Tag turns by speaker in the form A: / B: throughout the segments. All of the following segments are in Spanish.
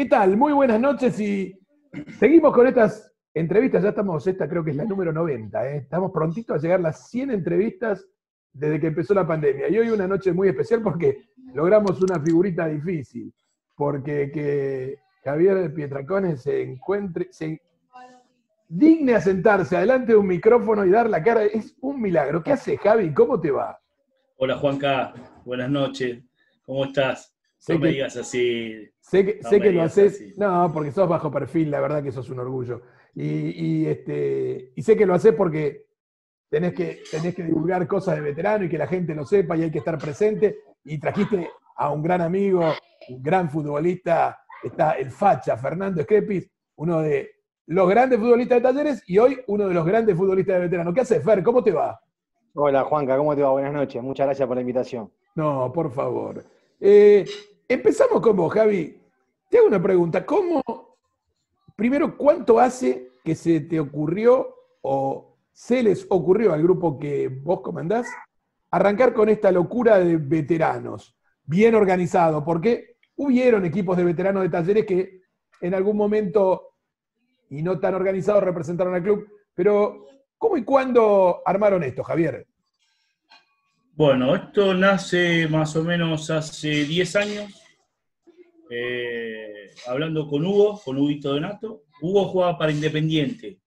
A: ¿Qué tal? Muy buenas noches y seguimos con estas entrevistas. Ya estamos, esta creo que es la número 90. ¿eh? Estamos prontitos a llegar a las 100 entrevistas desde que empezó la pandemia. Y hoy una noche muy especial porque logramos una figurita difícil. Porque que Javier Pietracones se encuentre, se digne a sentarse adelante de un micrófono y dar la cara es un milagro. ¿Qué hace Javi? ¿Cómo te va?
B: Hola Juanca, buenas noches. ¿Cómo estás? no me digas así.
A: Sé que, lo haces. No, porque sos bajo perfil, la verdad que sos un orgullo. Y, este, y sé que lo haces porque tenés que, tenés que divulgar cosas de veterano y que la gente lo sepa y hay que estar presente. Y trajiste a un gran amigo, un gran futbolista, está el Facha, Fernando Esquepis, uno de los grandes futbolistas de talleres y hoy uno de los grandes futbolistas de veterano. ¿Qué haces, Fer? ¿Cómo te va?
C: Hola, Juanca, ¿cómo te va? Buenas noches. Muchas gracias por la invitación.
A: No, por favor. Eh, empezamos con vos, Javi. Te hago una pregunta. ¿Cómo, primero, cuánto hace que se te ocurrió o se les ocurrió al grupo que vos comandás arrancar con esta locura de veteranos, bien organizado? Porque hubieron equipos de veteranos de talleres que en algún momento, y no tan organizados, representaron al club, pero ¿cómo y cuándo armaron esto, Javier?
B: Bueno, esto nace más o menos hace 10 años, eh, hablando con Hugo, con Huguito Donato. Hugo jugaba para Independiente.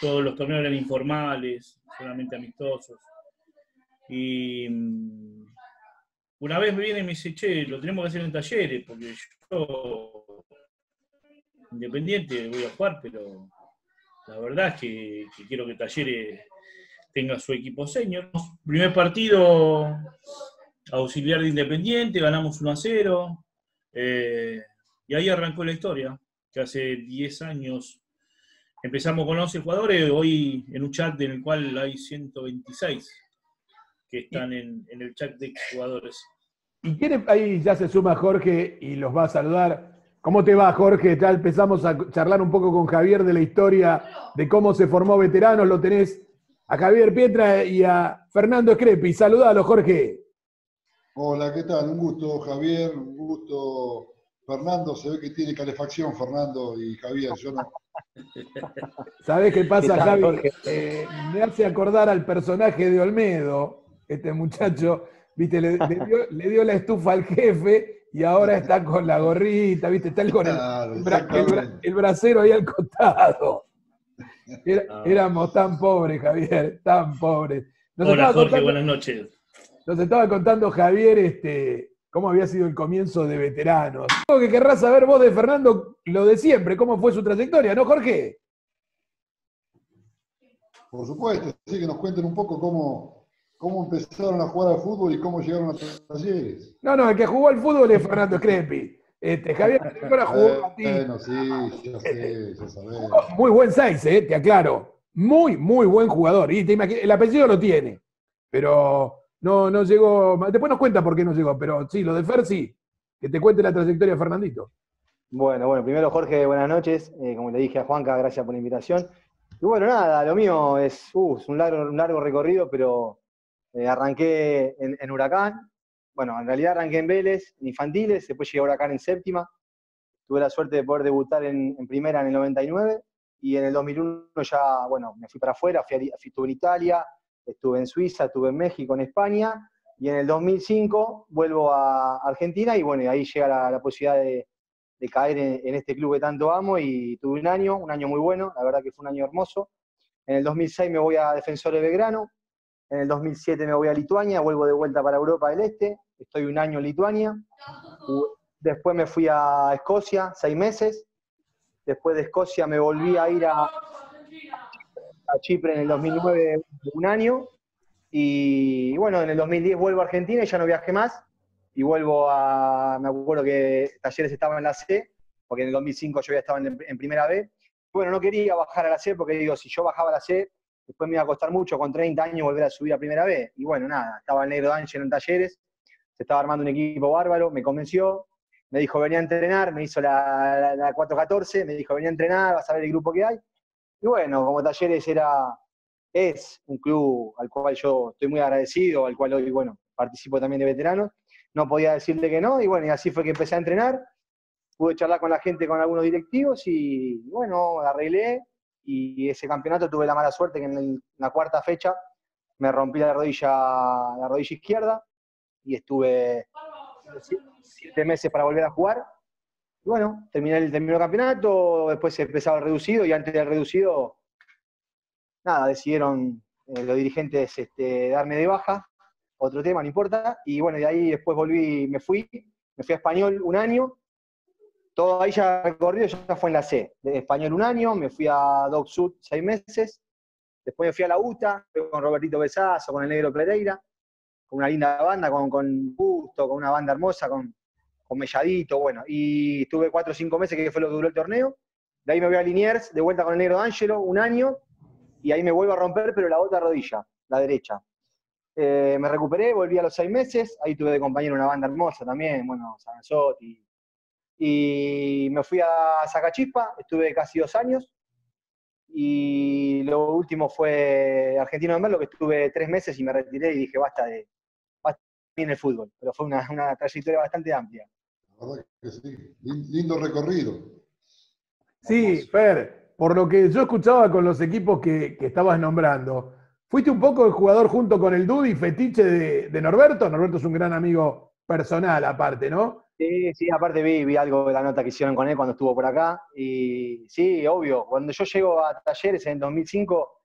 B: Todos los torneos eran informales, solamente amistosos. Y mm, una vez me viene y me dice, che, lo tenemos que hacer en talleres, porque yo, Independiente, voy a jugar, pero la verdad es que, que quiero que talleres tenga su equipo senior. Primer partido auxiliar de Independiente, ganamos 1 a 0. Eh, y ahí arrancó la historia, que hace 10 años empezamos con 11 jugadores, hoy en un chat en el cual hay 126 que están en, el chat de jugadores.
A: Y quiere, ahí ya se suma Jorge y los va a saludar. ¿Cómo te va, Jorge? Ya empezamos a charlar un poco con Javier de la historia de cómo se formó Veteranos. Lo tenés a Javier Pietra y a Fernando Screpi. Saludalo, Jorge.
D: Hola, ¿qué tal? Un gusto, Javier, un gusto, Fernando. Se ve que tiene calefacción, Fernando y Javier, yo no.
A: ¿Sabés qué pasa, Javi? Eh, me hace acordar al personaje de Olmedo, este muchacho, viste, le, dio, la estufa al jefe y ahora está con la gorrita, viste, está con el, el bracero ahí al costado. Éramos tan pobres, Javier, tan pobres.
B: Hola, Jorge, buenas noches.
A: Nos estaba contando Javier este, cómo había sido el comienzo de veteranos. Algo que querrás saber vos de Fernando, lo de siempre, cómo fue su trayectoria, ¿no, Jorge?
D: Por supuesto, sí, que nos cuenten un poco cómo, cómo empezaron a jugar al fútbol y cómo llegaron a talleres.
A: No, no, el que jugó al fútbol es Fernando Screpi. Este, Javier ahora jugó
D: a ti. Bueno, sí, ya sé, ya sabés.
A: Muy buen eh, te aclaro. Muy, muy buen jugador. Y te el apellido lo tiene. Pero no, no llegó. Después nos cuenta por qué no llegó. Pero sí, lo de Fer sí. Que te cuente la trayectoria, Fernandito.
C: Bueno, bueno, primero Jorge, buenas noches. Eh, como le dije a Juanca, gracias por la invitación. Y bueno, nada, lo mío es, uh, un, largo, un largo recorrido, pero eh, arranqué en Huracán, bueno, en realidad arranqué en Vélez, en infantiles, después llegué a Huracán en séptima. Tuve la suerte de poder debutar en, primera en el 99 y en el 2001 ya, bueno, me fui para afuera, fui estuve en Italia, estuve en Suiza, estuve en México, en España y en el 2005 vuelvo a Argentina y bueno, ahí llega la, posibilidad de, caer en, este club que tanto amo y tuve un año, un año muy bueno, la verdad que fue un año hermoso. En el 2006 me voy a Defensor de Belgrano, en el 2007 me voy a Lituania, vuelvo de vuelta para Europa del Este, estoy un año en Lituania. Después me fui a Escocia, seis meses. Después de Escocia me volví a ir a, Chipre en el 2009, un año. Y bueno, en el 2010 vuelvo a Argentina y ya no viajé más. Y vuelvo a, me acuerdo que Talleres estaba en la C, porque en el 2005 yo ya estaba en, en primera B. Bueno, no quería bajar a la C porque digo, si yo bajaba a la C, Después me iba a costar mucho con 30 años volver a subir a primera vez. Y bueno, nada, estaba el negro Ángel en talleres, se estaba armando un equipo bárbaro, me convenció, me dijo venía a entrenar, me hizo la, la, 414, me dijo venía a entrenar, vas a ver el grupo que hay. Y bueno, como talleres era, es un club al cual yo estoy muy agradecido, al cual hoy, bueno, participo también de veteranos. No podía decirle que no, y bueno, y así fue que empecé a entrenar. pude charlar con la gente, con algunos directivos y bueno, arreglé y ese campeonato tuve la mala suerte que en, el- la cuarta fecha me rompí la rodilla, la rodilla izquierda y estuve si- siete meses para volver a jugar. Y bueno, terminé el, terminó el campeonato, después empezaba el reducido y antes del reducido, nada, decidieron eh, los dirigentes este, darme de baja, otro tema, no importa. Y bueno, de ahí después volví, me fui, me fui a español un año. Todo ahí ya recorrido, ya fue en la C. De español un año, me fui a Doc Sud seis meses. Después me fui a la UTA, con Robertito Besazo, con el Negro Pereira, con una linda banda, con, con Gusto, con una banda hermosa, con, con Melladito, bueno. Y estuve cuatro o cinco meses, que fue lo que duró el torneo. De ahí me voy a Liniers, de vuelta con el Negro D'Angelo, un año, y ahí me vuelvo a romper, pero la otra rodilla, la derecha. Eh, me recuperé, volví a los seis meses, ahí tuve de compañero una banda hermosa también, bueno, Sanazotti. Y me fui a Zacachispa, estuve casi dos años. Y lo último fue Argentino de Merlo, que estuve tres meses y me retiré y dije, basta de, basta de en el fútbol. Pero fue una, una trayectoria bastante amplia.
D: Verdad que sí. Lin- Lindo recorrido.
A: Sí, Fer, por lo que yo escuchaba con los equipos que, que estabas nombrando, fuiste un poco el jugador junto con el Dudi, fetiche de, de Norberto. Norberto es un gran amigo personal, aparte, ¿no?
C: Sí, sí, aparte vi, vi algo de la nota que hicieron con él cuando estuvo por acá. Y sí, obvio, cuando yo llego a Talleres en el 2005,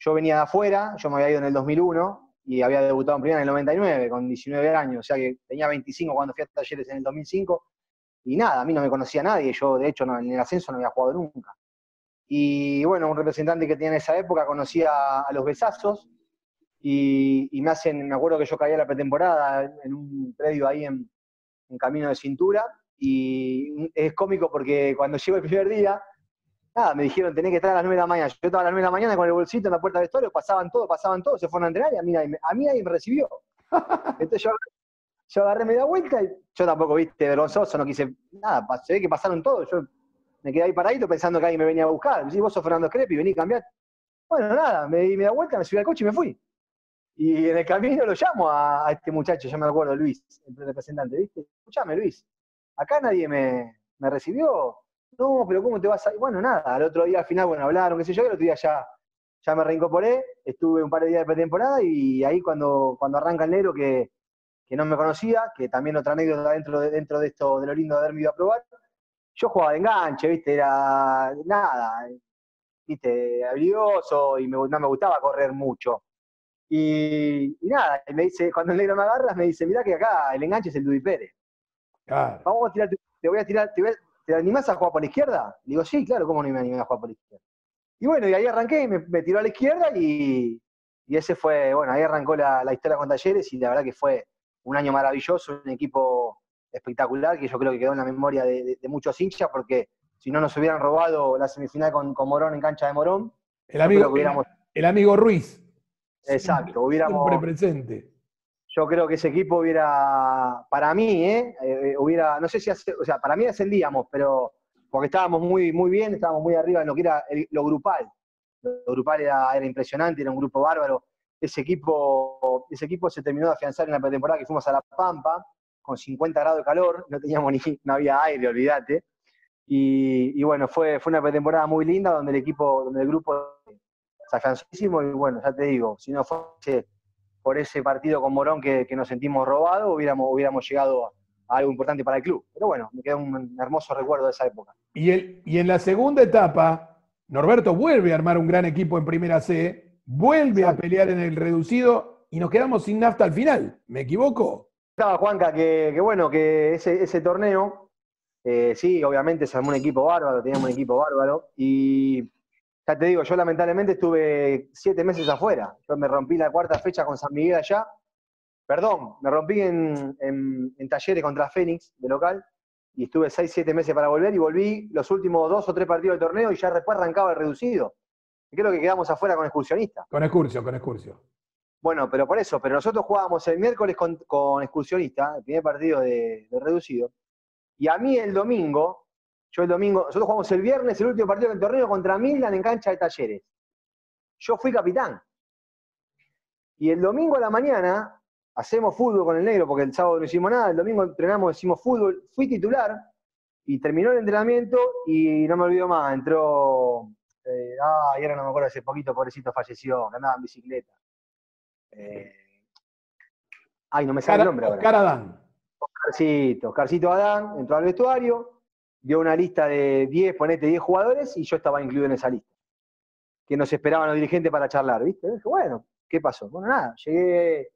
C: yo venía de afuera, yo me había ido en el 2001 y había debutado en primera en el 99 con 19 años, o sea que tenía 25 cuando fui a Talleres en el 2005. Y nada, a mí no me conocía nadie, yo de hecho en el ascenso no había jugado nunca. Y bueno, un representante que tenía en esa época conocía a los besazos y, me hacen, me acuerdo que yo caí a la pretemporada en un predio ahí en, en camino de cintura y es cómico porque cuando llego el primer día, nada, me dijeron tenés que estar a las 9 de la mañana. Yo estaba a las 9 de la mañana con el bolsito en la puerta del vestuario, pasaban todos, pasaban todos, se fueron a entrenar y a mí nadie me, a mí nadie me recibió. Entonces yo, yo agarré media vuelta y yo tampoco, viste, vergonzoso, no quise nada, se ve que pasaron todos. Yo me quedé ahí paradito pensando que alguien me venía a buscar. Vos sos Fernando Screpi, vení a cambiar. Bueno, nada, me di media vuelta, me subí al coche y me fui. Y en el camino lo llamo a, a este muchacho, yo me acuerdo, Luis, el representante, ¿viste? Escuchame, Luis, acá nadie me, me recibió. No, pero ¿cómo te vas a? Bueno, nada, al otro día al final, bueno, hablaron, qué sé yo, y el otro día ya, ya me reincorporé, estuve un par de días de pretemporada y ahí cuando, cuando arranca el negro que, que no me conocía, que también otra anécdota dentro de, dentro de esto, de lo lindo de haberme ido a probar, yo jugaba de enganche, ¿viste? Era nada, ¿viste? Habilidoso y me, no me gustaba correr mucho. Y, y nada, y me dice, cuando el negro me agarra, me dice, mirá que acá el enganche es el Dudy Pérez.
A: Claro.
C: Vamos a tirar, te voy a tirar, te, voy a- ¿te animás a jugar por la izquierda? Le digo, sí, claro, ¿cómo no me animé a jugar por la izquierda? Y bueno, y ahí arranqué y me, me tiró a la izquierda y, y ese fue, bueno, ahí arrancó la, la historia con Talleres y la verdad que fue un año maravilloso, un equipo espectacular que yo creo que quedó en la memoria de, de- de muchos hinchas porque si no nos hubieran robado la semifinal con, con Morón en cancha de Morón,
A: El amigo,
C: hubiéramos,
A: el amigo Ruiz.
C: exacto, hubiéramos,
A: Siempre presente.
C: Yo creo que ese equipo hubiera, para mí, ¿eh? Eh, hubiera, no sé si, hace- o sea, para mí ascendíamos, pero porque estábamos muy, muy bien, estábamos muy arriba en lo que era lo grupal. Lo grupal era, era impresionante, era un grupo bárbaro. Ese equipo, ese equipo se terminó de afianzar en la pretemporada que fuimos a La Pampa, con 50 grados de calor, no teníamos ni, no había aire, olvídate. Y, y bueno, fue, fue una pretemporada muy linda donde el equipo, donde el grupo se afianzó y bueno, ya te digo, si no fuese por ese partido con Morón que, que nos sentimos robados, hubiéramos, hubiéramos llegado a, algo importante para el club. Pero bueno, me queda un hermoso recuerdo de esa época.
A: Y, el, y en la segunda etapa, Norberto vuelve a armar un gran equipo en Primera C, vuelve a pelear en el reducido y nos quedamos sin nafta al final. ¿Me equivoco?
C: Estaba Juanca, que, que bueno, que ese, ese torneo, eh, sí, obviamente se armó un equipo bárbaro, teníamos un equipo bárbaro, y ya te digo, yo lamentablemente estuve siete meses afuera. Yo me rompí la cuarta fecha con San Miguel allá, perdón, me rompí en, en- en talleres contra Fénix, de local, y estuve seis, siete meses para volver, y volví los últimos dos o tres partidos del torneo, y ya después arrancaba el reducido. Y creo que quedamos afuera con excursionista.
A: Con Excursio, con Excursio.
C: Bueno, pero por eso, pero nosotros jugábamos el miércoles con, con excursionista, el primer partido de, de reducido, y a mí el domingo, yo el domingo, nosotros jugamos el viernes, el último partido del torneo contra Milan en cancha de talleres. Yo fui capitán. Y el domingo a la mañana hacemos fútbol con el negro, porque el sábado no hicimos nada, el domingo entrenamos, hicimos fútbol, fui titular, Y terminó el entrenamiento y no me olvido más, entró, eh, ah, y ahora no me acuerdo, hace poquito, pobrecito, falleció, que andaba en bicicleta. Eh, ay, no me sale el nombre ahora.
A: Oscar Adán.
C: Oscarcito, Oscarcito Adán entró al vestuario, dio una lista de 10, ponete 10 jugadores y yo estaba incluido en esa lista. Que nos esperaban los dirigentes para charlar, ¿viste? Bueno, ¿qué pasó? Bueno, nada, llegué,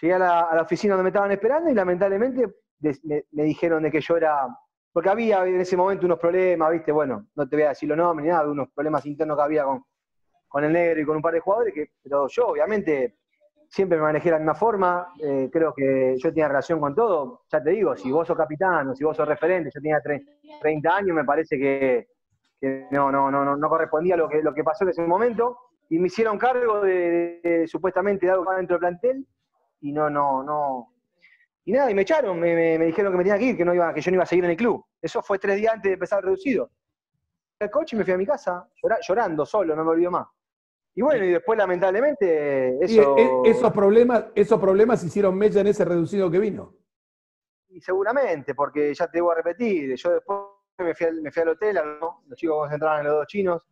C: llegué a, la, oficina donde me estaban esperando y lamentablemente me dijeron de que yo era. Porque había en ese momento unos problemas, ¿viste? Bueno, no te voy a decir los nombres ni nada, unos problemas internos que había con, con el negro y con un par de jugadores, que, pero yo obviamente siempre me manejé de la misma forma, eh, creo que yo tenía relación con todo, ya te digo, si vos sos capitán o si vos sos referente, yo tenía tre- 30 años, me parece que, que no, no, no, no, correspondía lo que, lo que pasó en ese momento, y me hicieron cargo de, supuestamente de algo dentro del plantel, y no, no, no. Y nada, y me echaron, me, me- dijeron que me tenía que ir, que, no iba, que yo no iba a seguir en el club. Eso fue tres días antes de empezar el reducido. El coche y me fui a mi casa, llora- llorando solo, no me olvido más. Y bueno, y después lamentablemente eso...
A: e- esos, problemas, esos problemas hicieron mella en ese reducido que vino.
C: Y seguramente, porque ya te voy a repetir, yo después me fui al, me fui al hotel, ¿no? los chicos concentraban en los dos chinos,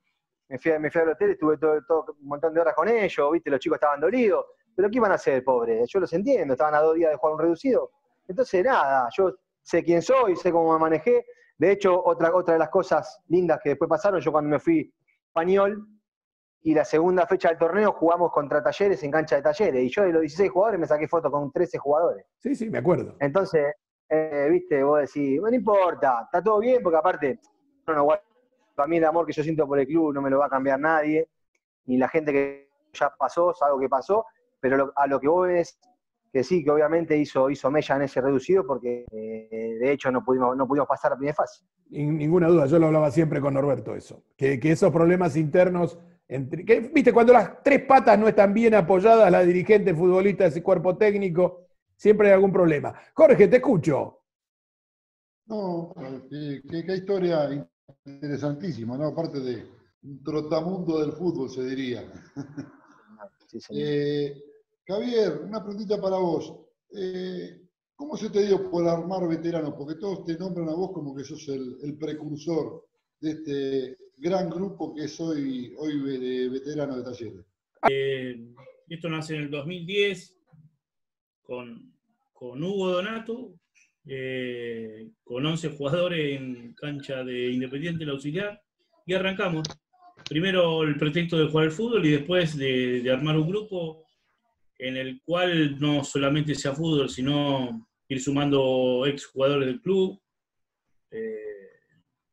C: me fui, me fui al hotel, estuve todo, todo- un montón de horas con ellos, viste, los chicos estaban dolidos, pero ¿qué iban a hacer, pobre? Yo los entiendo, estaban a dos días de jugar un reducido. Entonces, nada, yo sé quién soy, sé cómo me manejé. De hecho, otra, otra de las cosas lindas que después pasaron, yo cuando me fui español, y la segunda fecha del torneo jugamos contra Talleres en cancha de Talleres, y yo de los 16 jugadores me saqué foto con 13 jugadores.
A: Sí, sí, me acuerdo.
C: Entonces, eh, viste, vos decís, no importa, está todo bien, porque aparte, no, no, para mí el amor que yo siento por el club no me lo va a cambiar nadie, ni la gente que ya pasó, es algo que pasó, pero lo- a lo que vos ves, que sí, que obviamente hizo, hizo mella en ese reducido, porque eh, de hecho no pudimos, no pudimos pasar a primera fase.
A: Ninguna duda, yo lo hablaba siempre con Norberto eso. Que, que esos problemas internos, entre, que, viste, cuando las tres patas no están bien apoyadas, la dirigente, futbolista, ese cuerpo técnico, siempre hay algún problema. Jorge, te escucho.
D: No, qué, historia interesantísima, ¿no? Aparte de un trotamundo del fútbol, se diría.
C: Sí.
D: Eh, Javier, una preguntita para vos. Eh, ¿Cómo se te dio por armar veteranos? Porque todos te nombran a vos como que sos el, el precursor de este gran grupo que es hoy, de veteranos de talleres.
B: Eh, esto nace en el 2010 con, con Hugo Donato, eh, con 11 jugadores en cancha de Independiente, el auxiliar, y arrancamos. Primero el pretexto de jugar al fútbol y después de, de armar un grupo en el cual no solamente sea fútbol, sino ir sumando ex jugadores del club, eh,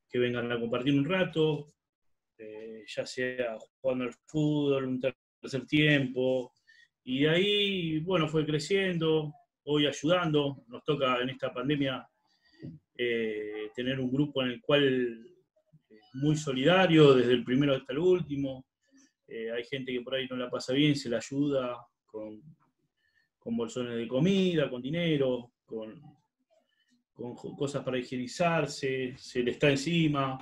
B: que vengan a compartir un rato, eh, ya sea jugando al fútbol, un tercer tiempo, y de ahí, bueno, fue creciendo, hoy ayudando, nos toca en esta pandemia eh, tener un grupo en el cual es muy solidario, desde el primero hasta el último, Eh, hay gente que por ahí no la pasa bien, se la ayuda con, bolsones de comida, con dinero, con, con cosas para higienizarse, se le está encima,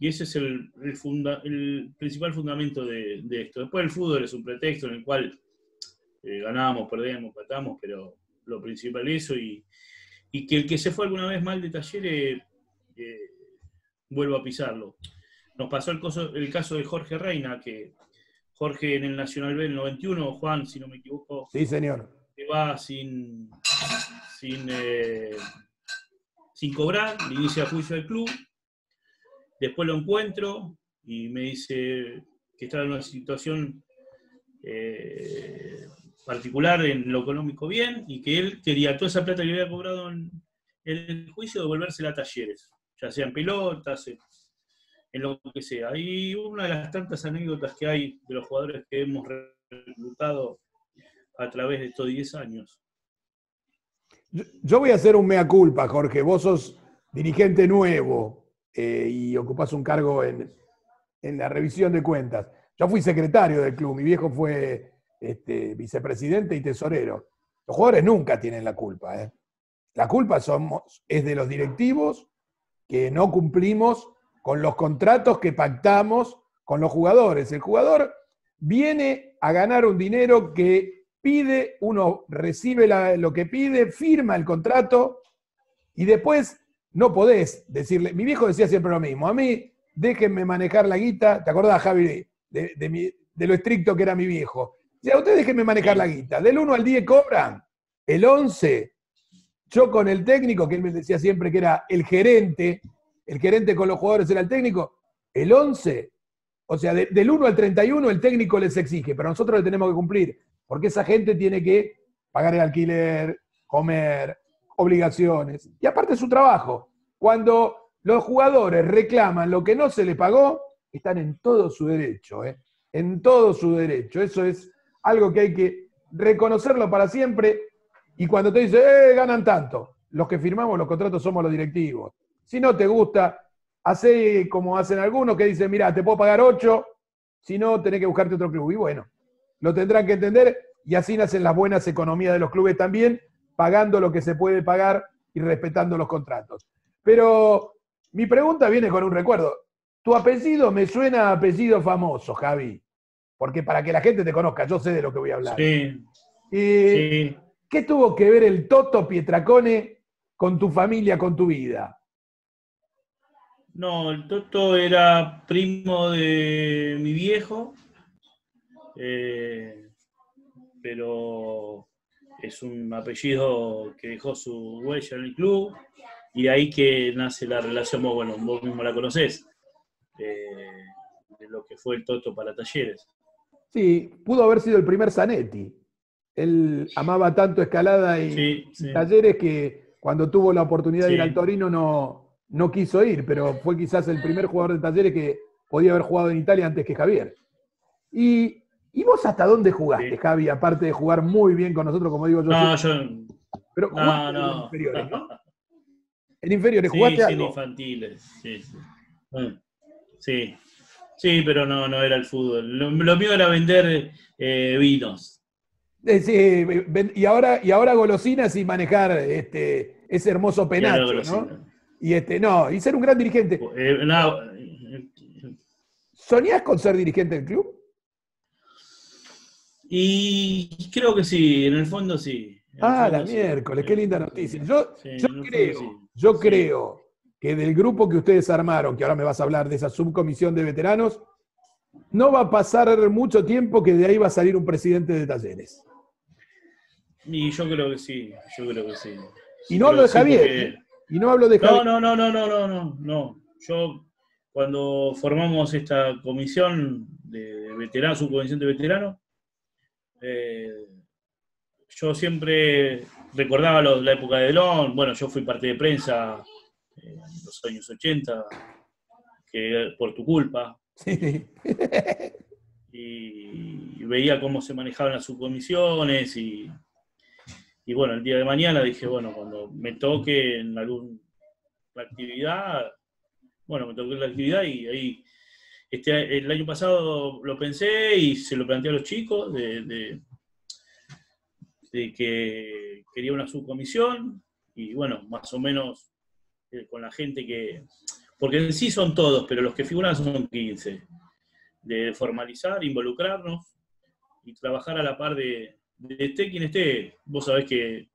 B: y ese es el, el funda- el principal fundamento de, de esto. Después el fútbol es un pretexto en el cual eh, ganamos, perdemos, empatamos, pero lo principal es eso y, y que el que se fue alguna vez mal de talleres eh, vuelva a pisarlo. Nos pasó el, coso- el caso de Jorge Reina, que Jorge en el Nacional B en el 91, Juan, si no me equivoco,
A: Sí, señor.
B: se va sin, sin, eh, sin cobrar, le inicia juicio al club, después lo encuentro y me dice que estaba en una situación eh, particular en lo económico bien y que él quería toda esa plata que había cobrado en, en el juicio devolvérsela a talleres, ya sean pelotas, en, lo que sea. Y una de las tantas anécdotas que hay de los jugadores que hemos reclutado a través de estos 10 años.
A: Yo voy a hacer un mea culpa, Jorge. Vos sos dirigente nuevo eh, y ocupás un cargo en, en la revisión de cuentas. Yo fui secretario del club, mi viejo fue este, vicepresidente y tesorero. Los jugadores nunca tienen la culpa. ¿eh? La culpa somos, es de los directivos que no cumplimos con los contratos que pactamos con los jugadores. El jugador viene a ganar un dinero que pide, uno recibe lo que pide, firma el contrato y después no podés decirle, mi viejo decía siempre lo mismo, a mí déjenme manejar la guita, ¿te acordás, Javi, de, lo estricto que era mi viejo? Ya, ustedes déjenme manejar la guita, del 1 al 10 cobran, el 11, yo con el técnico, que él me decía siempre que era el gerente, el gerente con los jugadores era el técnico, el 11, o sea, del 1 al 31 el técnico les exige, pero nosotros le tenemos que cumplir, porque esa gente tiene que pagar el alquiler, comer, obligaciones, y aparte su trabajo. Cuando los jugadores reclaman lo que no se les pagó, están en todo su derecho, ¿eh? en todo su derecho. Eso es algo que hay que reconocerlo para siempre. Y cuando te dice, eh, ganan tanto, los que firmamos los contratos somos los directivos. Si no te gusta, hace como hacen algunos que dicen, mira, te puedo pagar ocho, si no, tenés que buscarte otro club. Y bueno, lo tendrán que entender y así nacen las buenas economías de los clubes también, pagando lo que se puede pagar y respetando los contratos. Pero mi pregunta viene con un recuerdo. Tu apellido me suena a apellido famoso, Javi. Porque para que la gente te conozca, yo sé de lo que voy a hablar.
B: Sí.
A: ¿Qué tuvo que ver el Toto Pietracone con tu familia, con tu vida?
B: No, el Toto era primo de mi viejo, eh, pero es un apellido que dejó su huella en el club y de ahí que nace la relación, bueno, vos mismo la conocés, de lo que fue el Toto para talleres.
A: Sí, pudo haber sido el primer Zanetti. Él amaba tanto escalada y, talleres que cuando tuvo la oportunidad de ir al Torino no, no quiso ir, pero fue quizás el primer jugador de talleres que podía haber jugado en Italia antes que Javier. ¿Y, vos hasta dónde jugaste, Javi? Aparte de jugar muy bien con nosotros, como digo yo.
B: No, yo.
A: Pero no, no. inferiores, ¿no? En inferiores, ¿jugaste
B: sí, algo? infantiles, sí, sí. sí. Sí, pero no, no era el fútbol. Lo, mío era vender eh, vinos.
A: Eh, sí, y ahora, y ahora golosinas y manejar este, ese hermoso penacho, ¿no? Y este, no, y ser un gran dirigente. Eh, ¿Soñás con ser dirigente del club?
B: Y creo que sí, en el fondo sí.
A: ah, la miércoles, qué linda noticia. Yo, yo creo, yo creo que del grupo que ustedes armaron, que ahora me vas a hablar de esa subcomisión de veteranos, no va a pasar mucho tiempo que de ahí va a salir un presidente de talleres.
B: Y yo creo que sí, yo creo que sí.
A: Y no hablo de Javier. ¿eh? Y no hablo de
B: Javier. No, no, no, no, no, no, no. Yo cuando formamos esta comisión de veteranos, subcomisión de veteranos, eh, yo siempre recordaba la época de Delón, bueno, yo fui parte de prensa en los años 80, que por tu culpa. y, veía cómo se manejaban las subcomisiones y, y bueno, el día de mañana dije, bueno, cuando me toque en alguna actividad, bueno, me toqué la actividad y ahí, este, el año pasado lo pensé y se lo planteé a los chicos de que quería una subcomisión y bueno, más o menos eh, con la gente que, porque en sí son todos, pero los que figuran son 15, de formalizar, involucrarnos y trabajar a la par de, de esté quien esté. Vos sabés que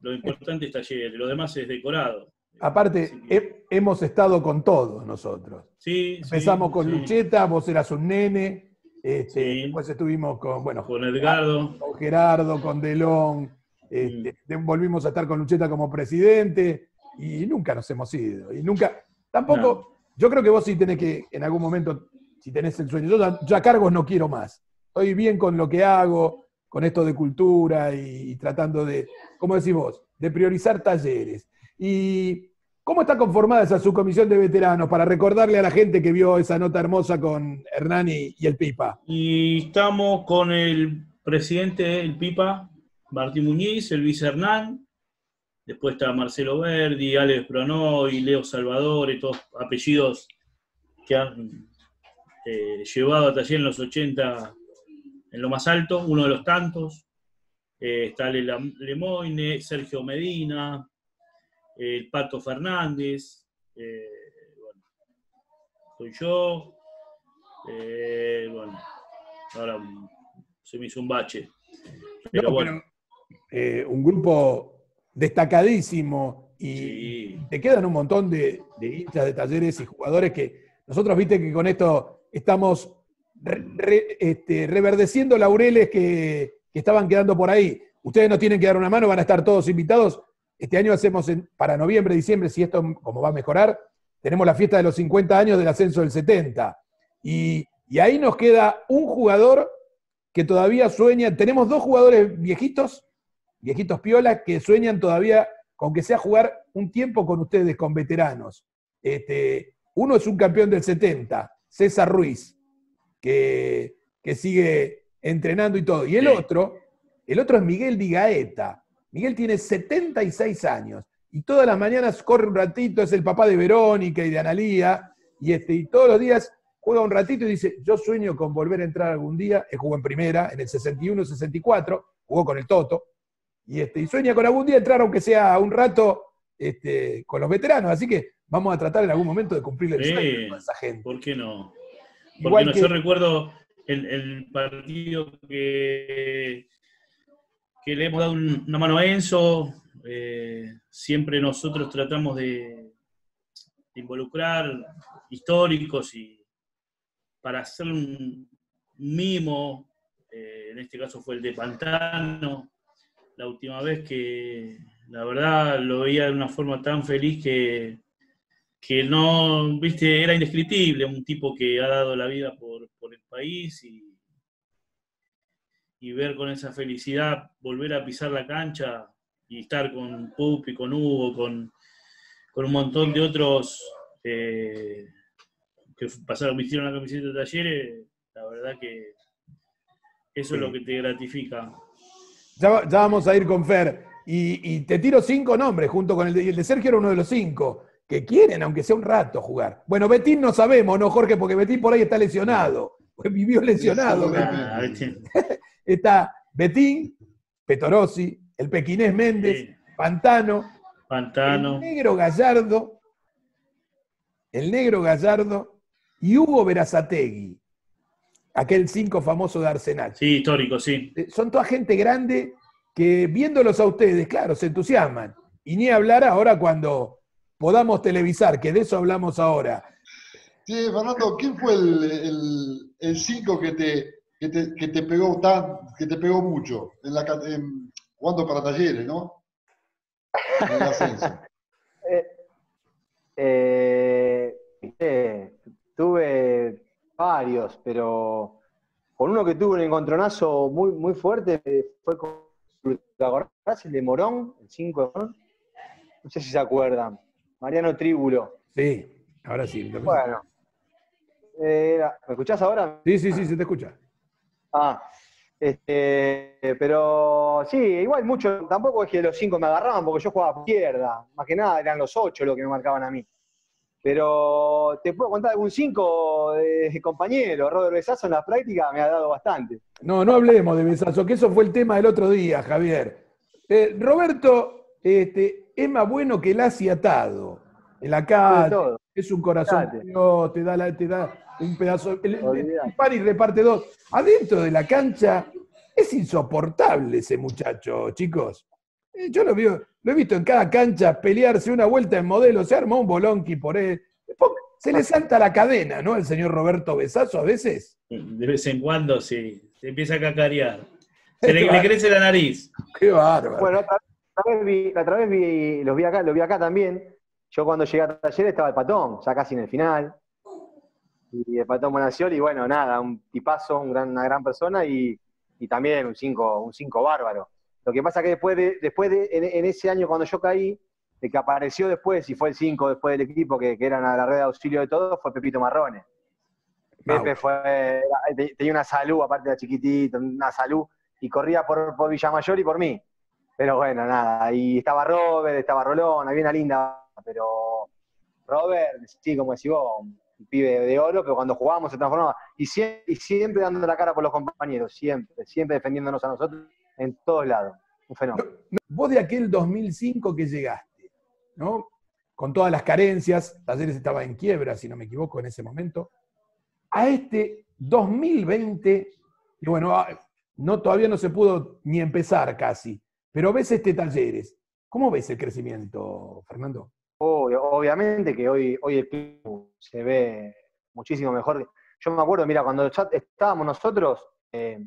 B: lo importante es taller, lo demás es decorado.
A: Aparte, hemos estado con todos nosotros.
B: Sí,
A: Empezamos con Lucheta, vos eras un nene, este, Después estuvimos con, bueno,
B: con Edgardo.
A: Con Gerardo, con Delón. Este, mm. Volvimos a estar con Lucheta como presidente y nunca nos hemos ido. Y nunca, tampoco, yo creo que vos sí tenés que, en algún momento, si tenés el sueño, yo ya, cargos no quiero más. Estoy bien con lo que hago, con esto de cultura y, y tratando de, ¿cómo decís vos? De priorizar talleres. Y ¿Cómo está conformada esa subcomisión de veteranos para recordarle a la gente que vio esa nota hermosa con Hernán y, el Pipa?
B: Y estamos con el presidente del Pipa, Martín Muñiz, el vice Hernán, después está Marcelo Verdi, Alex Pronoy, Leo Salvador, todos apellidos que han eh, llevado a taller en los 80 en lo más alto, uno de los tantos. Eh, está Lemoine, Sergio Medina, el Pato Fernández, eh, bueno, soy yo, eh, bueno, ahora se me hizo un bache. Pero bueno.
A: Eh, un grupo destacadísimo y
B: Sí.
A: te quedan un montón de, de hinchas de talleres y jugadores que nosotros, viste que con esto estamos re- re- este, reverdeciendo laureles que, que estaban quedando por ahí. Ustedes nos tienen que dar una mano, van a estar todos invitados. Este año hacemos en- para noviembre, diciembre, si esto como va a mejorar, tenemos la fiesta de los 50 años del ascenso del 70. Y, y ahí nos queda un jugador que todavía sueña. Tenemos dos jugadores viejitos, viejitos piolas, que sueñan todavía con que sea jugar un tiempo con ustedes, con veteranos. Este, uno es un campeón del 70, César Ruiz, que, que sigue entrenando y todo. Y el otro, el otro es Miguel Digaeta. Miguel tiene 76 años y todas las mañanas corre un ratito, es el papá de Verónica y de Analía, y, este, y todos los días juega un ratito y dice, yo sueño con volver a entrar algún día, él jugó en primera, en el 61-64, jugó con el Toto, y, este, y sueña con algún día entrar, aunque sea un rato, este, con los veteranos, así que vamos a tratar en algún momento de cumplir el
B: Sí.
A: sueño de esa gente.
B: ¿Por qué no? Porque no,
A: que-
B: yo recuerdo el, el partido que, que le hemos dado un- una mano a Enzo. eh, siempre nosotros tratamos de, de involucrar históricos y para hacer un mimo, eh, en este caso fue el de Pantano, la última vez que la verdad lo veía de una forma tan feliz que, que no, viste, era indescriptible, un tipo que ha dado la vida por, por el país y, y ver con esa felicidad volver a pisar la cancha y estar con Pupi, con Hugo, con, con un montón de otros eh, que pasaron, vistieron la camiseta de talleres, la verdad que eso es lo que te gratifica.
A: Ya, va- ya vamos a ir con Fer. Y, y te tiro cinco nombres, junto con el de, el de Sergio era uno de los cinco, que quieren, aunque sea un rato, jugar. Bueno, Betín no sabemos, ¿no, Jorge? Porque Betín por ahí está lesionado. Pues vivió lesionado.
D: Sí,
A: Betín. Está Betín, Petorossi, el pequinés Méndez,
B: Sí,
A: Pantano,
B: Pantano.
A: el negro Gallardo, el negro Gallardo y Hugo Verazategui, aquel cinco famoso de Arsenal.
B: Sí, histórico, sí.
A: Eh, Son toda gente grande que viéndolos a ustedes, claro, se entusiasman. Y ni hablar ahora cuando podamos televisar, que de eso hablamos ahora.
D: Sí, Fernando, ¿quién fue el, el, el cinco que te, que te, que te pegó tan, que te pegó mucho en la, en- jugando para talleres, ¿no? En el ascenso.
C: Eh, eh, eh, tuve varios, pero con uno que tuve un encontronazo muy, muy fuerte eh, fue con el de Morón, el 5 de Morón. No sé si se acuerdan. Mariano Tríbulo.
A: Sí, ahora sí.
C: Bueno. eh, ¿Me escuchás ahora?
A: Sí, sí, sí, se te escucha.
C: Ah, este, pero sí, igual mucho, tampoco es que los cinco me agarraban porque yo jugaba por izquierda, más que nada eran los ocho los que me marcaban a mí. Pero te puedo contar algún cinco de compañero, Robert Besazo en la práctica me ha dado bastante.
A: No, no hablemos de besazo, que eso fue el tema del otro día, Javier. Eh, Roberto este, es más bueno que el asi atado. En la calle, es un corazón te da, la- te da un pedazo. El, el, dispara y reparte dos. Adentro de la cancha es insoportable ese muchacho, chicos. Eh, Yo lo, veo, lo he visto en cada cancha pelearse una vuelta en modelo, se armó un bolonqui por él. Se le salta la cadena, ¿no? El señor Roberto Besazo a veces.
B: De vez en cuando sí, se empieza a cacarear. Se le, le crece la nariz.
A: Qué bárbaro.
C: Bueno, otra, vez vi, la otra vez vi, los vi acá, los vi acá también. Yo cuando llegué a taller estaba el patón, ya casi en el final. Y el patón Bonacioli, y bueno, nada, un tipazo, un gran, una gran persona y, y también un cinco, un cinco bárbaro. Lo que pasa que después de, después de, en, en ese año cuando yo caí, el que apareció después, y fue el 5 después del equipo, que, que eran a la red de auxilio de todos, fue Pepito Marrone. Pepe
A: Mau.
C: fue, te- tenía una salud, aparte de chiquitito, una salud, y corría por, por Villamayor y por mí. Pero bueno, nada, y estaba Robert, estaba Rolón, había una linda, pero Robert, sí, como decís vos, un pibe de oro, pero cuando jugábamos se transformaba. Y siempre, y siempre dando la cara por los compañeros, siempre, siempre defendiéndonos a nosotros en todos lados. Un fenómeno.
A: Vos de aquel 2005 que llegaste, ¿no? Con todas las carencias, Talleres estaba en quiebra, si no me equivoco, en ese momento, a este 2020, y bueno, ah, no, todavía no se pudo ni empezar casi, pero ves este Talleres, ¿Cómo ves el crecimiento, Fernando?
C: Obviamente que hoy, hoy el club se ve muchísimo mejor. Yo me acuerdo, mira, cuando estábamos nosotros, eh,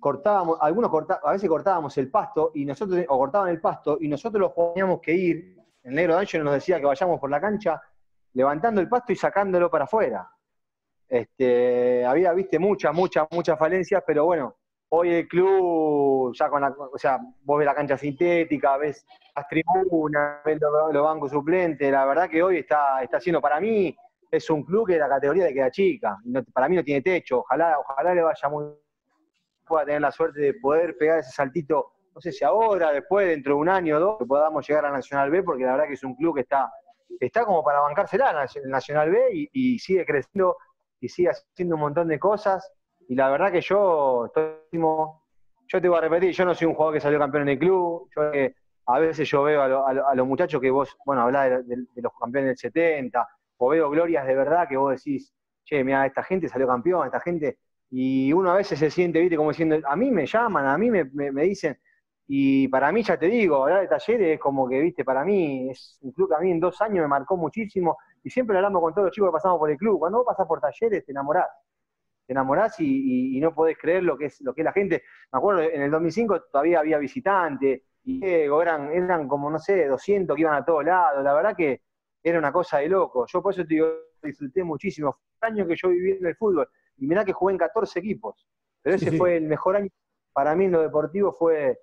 C: cortábamos, algunos a veces cortábamos el pasto y nosotros, o cortaban el pasto y nosotros los teníamos que ir. El negro D'Angelo nos decía que vayamos por la cancha levantando el pasto y sacándolo para afuera. Este, había, viste, muchas, muchas, muchas falencias, pero bueno, hoy el club, ya con la, o sea, vos ves la cancha sintética, ves las tribunas, ves los, bancos suplentes, la verdad que hoy está, está haciendo, para mí, es un club que la categoría de queda chica, para mí no tiene techo, ojalá, ojalá le vaya muy, pueda tener la suerte de poder pegar ese saltito, no sé si ahora, después, dentro de un año o dos, que podamos llegar a Nacional B, porque la verdad que es un club que está, está como para bancársela en Nacional B y sigue creciendo y sigue haciendo un montón de cosas y la verdad que yo yo te voy a repetir, yo no soy un jugador que salió campeón en el club, yo a veces yo veo a, los muchachos que vos, bueno, hablás de, los campeones del 70, o veo glorias de verdad que vos decís, che, mira, esta gente salió campeón, esta gente, y uno a veces se siente, viste, como diciendo, a mí me llaman, a mí me, dicen, y para mí, ya te digo, hablar de talleres es como que, viste, para mí es un club que a mí en dos años me marcó muchísimo, y siempre hablamos con todos los chicos que pasamos por el club, cuando vos pasás por talleres te enamorás, te enamorás y, no podés creer lo que es lo que es la gente. Me acuerdo, en el 2005 todavía había visitantes, y eran, eran como, no sé, 200 que iban a todos lados. La verdad que era una cosa de loco. Yo por eso te digo, disfruté muchísimo. Fue el año que yo viví en el fútbol. Y mirá que jugué en 14 equipos. Pero ese fue el mejor año. Para mí en lo deportivo fue,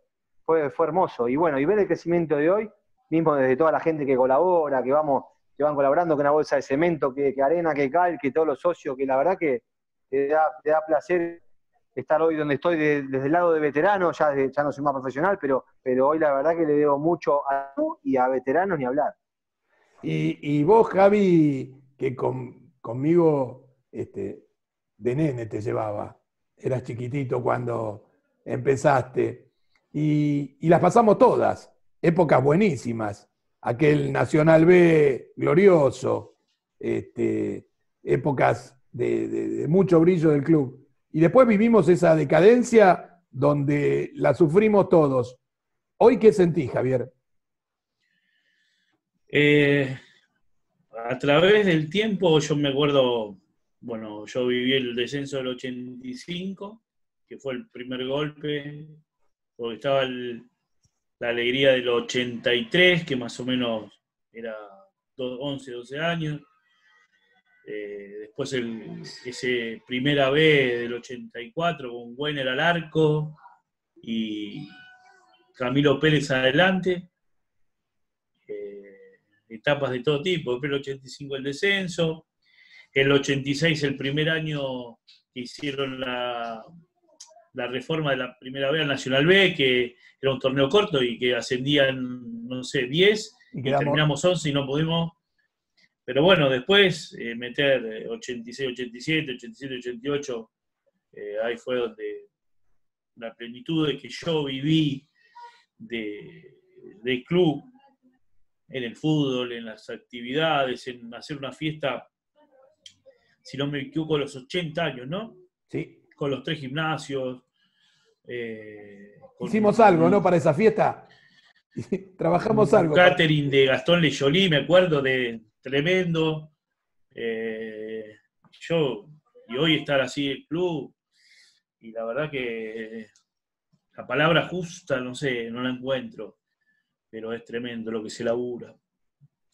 C: fue, fue hermoso. Y bueno, y ver el crecimiento de hoy, mismo desde toda la gente que colabora, que vamos, que van colaborando, que una bolsa de cemento, que, que arena, que cal, que todos los socios, que la verdad que te da, placer estar hoy donde estoy desde el lado de veterano, ya, ya no soy más profesional, pero, pero hoy la verdad que le debo mucho a tú y a veteranos ni hablar.
A: Y, vos, Javi, que conmigo este, de nene te llevaba, eras chiquitito cuando empezaste, y, y las pasamos todas, épocas buenísimas, aquel Nacional B glorioso, este, épocas de, mucho brillo del club. Y después vivimos esa decadencia donde la sufrimos todos. ¿Hoy qué sentís, Javier?
B: Eh, a través del tiempo, yo me acuerdo, bueno, yo viví el descenso del 85, que fue el primer golpe, porque estaba la alegría del 83, que más o menos era 11, 12 años. Eh, después el, ese primera B del 84 con Weiner al arco y Camilo Pérez adelante. Eh, etapas de todo tipo. Después el 85 el descenso. El 86 el primer año que hicieron la, la reforma de la primera B al Nacional B, que era un torneo corto y que ascendían, no sé, 10, y, terminamos 11 y no pudimos pero bueno, después eh, meter 86, 87, 87, 88, ahí fue donde la plenitud de que yo viví de, club, en el fútbol, en las actividades, en hacer una fiesta, si no me equivoco, a los 80 años, ¿no?
A: Sí.
B: Con los tres gimnasios. Eh,
A: Hicimos algo, ¿no? Para esa fiesta. Trabajamos algo.
B: Catering de Gastón Lejolí, me acuerdo de tremendo. Eh, yo, y hoy estar así el club, y la verdad que la palabra justa, no sé, no la encuentro, pero es tremendo lo que se labura.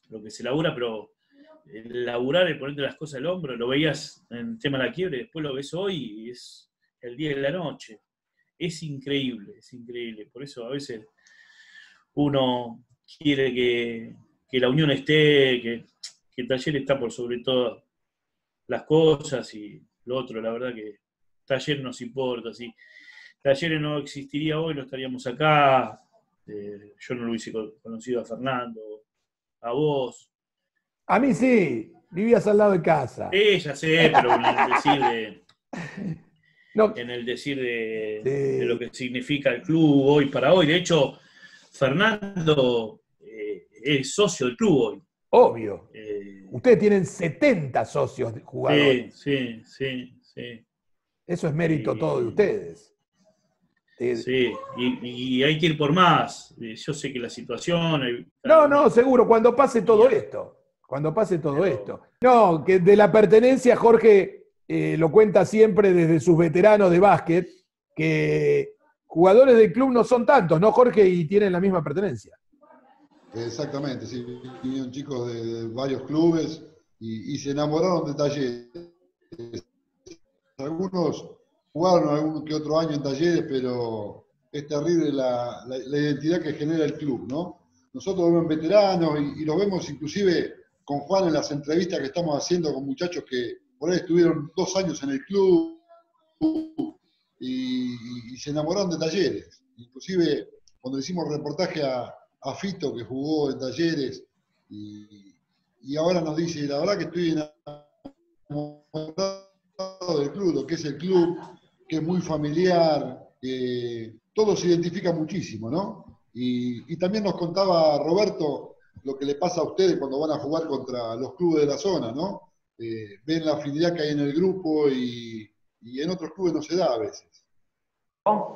B: Lo que se labura, pero el laburar, el ponerte las cosas al hombro, lo veías en tema de la quiebre, después lo ves hoy y es el día y la noche. Es increíble, es increíble. Por eso a veces uno quiere que, que la unión esté, que, el taller está por sobre todas las cosas y lo otro, la verdad que taller nos importa. Si taller no existiría hoy, no estaríamos acá. Eh, yo no lo hubiese conocido a Fernando, a vos.
A: A mí sí, vivías al lado de casa.
B: Sí, ya sé, pero en el decir de, en el decir de, de, lo que significa el club hoy para hoy. De hecho, Fernando es socio del club hoy.
A: Obvio. Eh, Ustedes tienen 70 socios jugadores.
B: Sí, sí, sí.
A: Eso es mérito todo de ustedes. Eh,
B: Sí, y, y hay que ir por más. Eh, Yo sé que la situación. el-
A: No, no, seguro, cuando pase todo esto. Cuando pase todo
B: Pero-
A: esto. No, que de la pertenencia, Jorge eh, lo cuenta siempre desde sus veteranos de básquet, que jugadores del club no son tantos, ¿no, Jorge? Y tienen la misma pertenencia.
D: Exactamente, sí. Vinieron chicos de, varios clubes y, se enamoraron de talleres. Algunos jugaron algún que otro año en talleres, pero es terrible la, la- identidad que genera el club, ¿no? Nosotros vemos veteranos y, y los vemos inclusive con Juan en las entrevistas que estamos haciendo con muchachos que por ahí estuvieron dos años en el club y se enamoraron de talleres. Inclusive cuando hicimos reportaje a, a Fito que jugó en talleres y, ahora nos dice, la verdad que estoy enamorado del club, lo que es el club, que es muy familiar, que todo se identifica muchísimo, ¿no? Y, también nos contaba Roberto lo que le pasa a ustedes cuando van a jugar contra los clubes de la zona, ¿no? Eh, ven la afinidad que hay en el grupo y en otros clubes no se da a veces.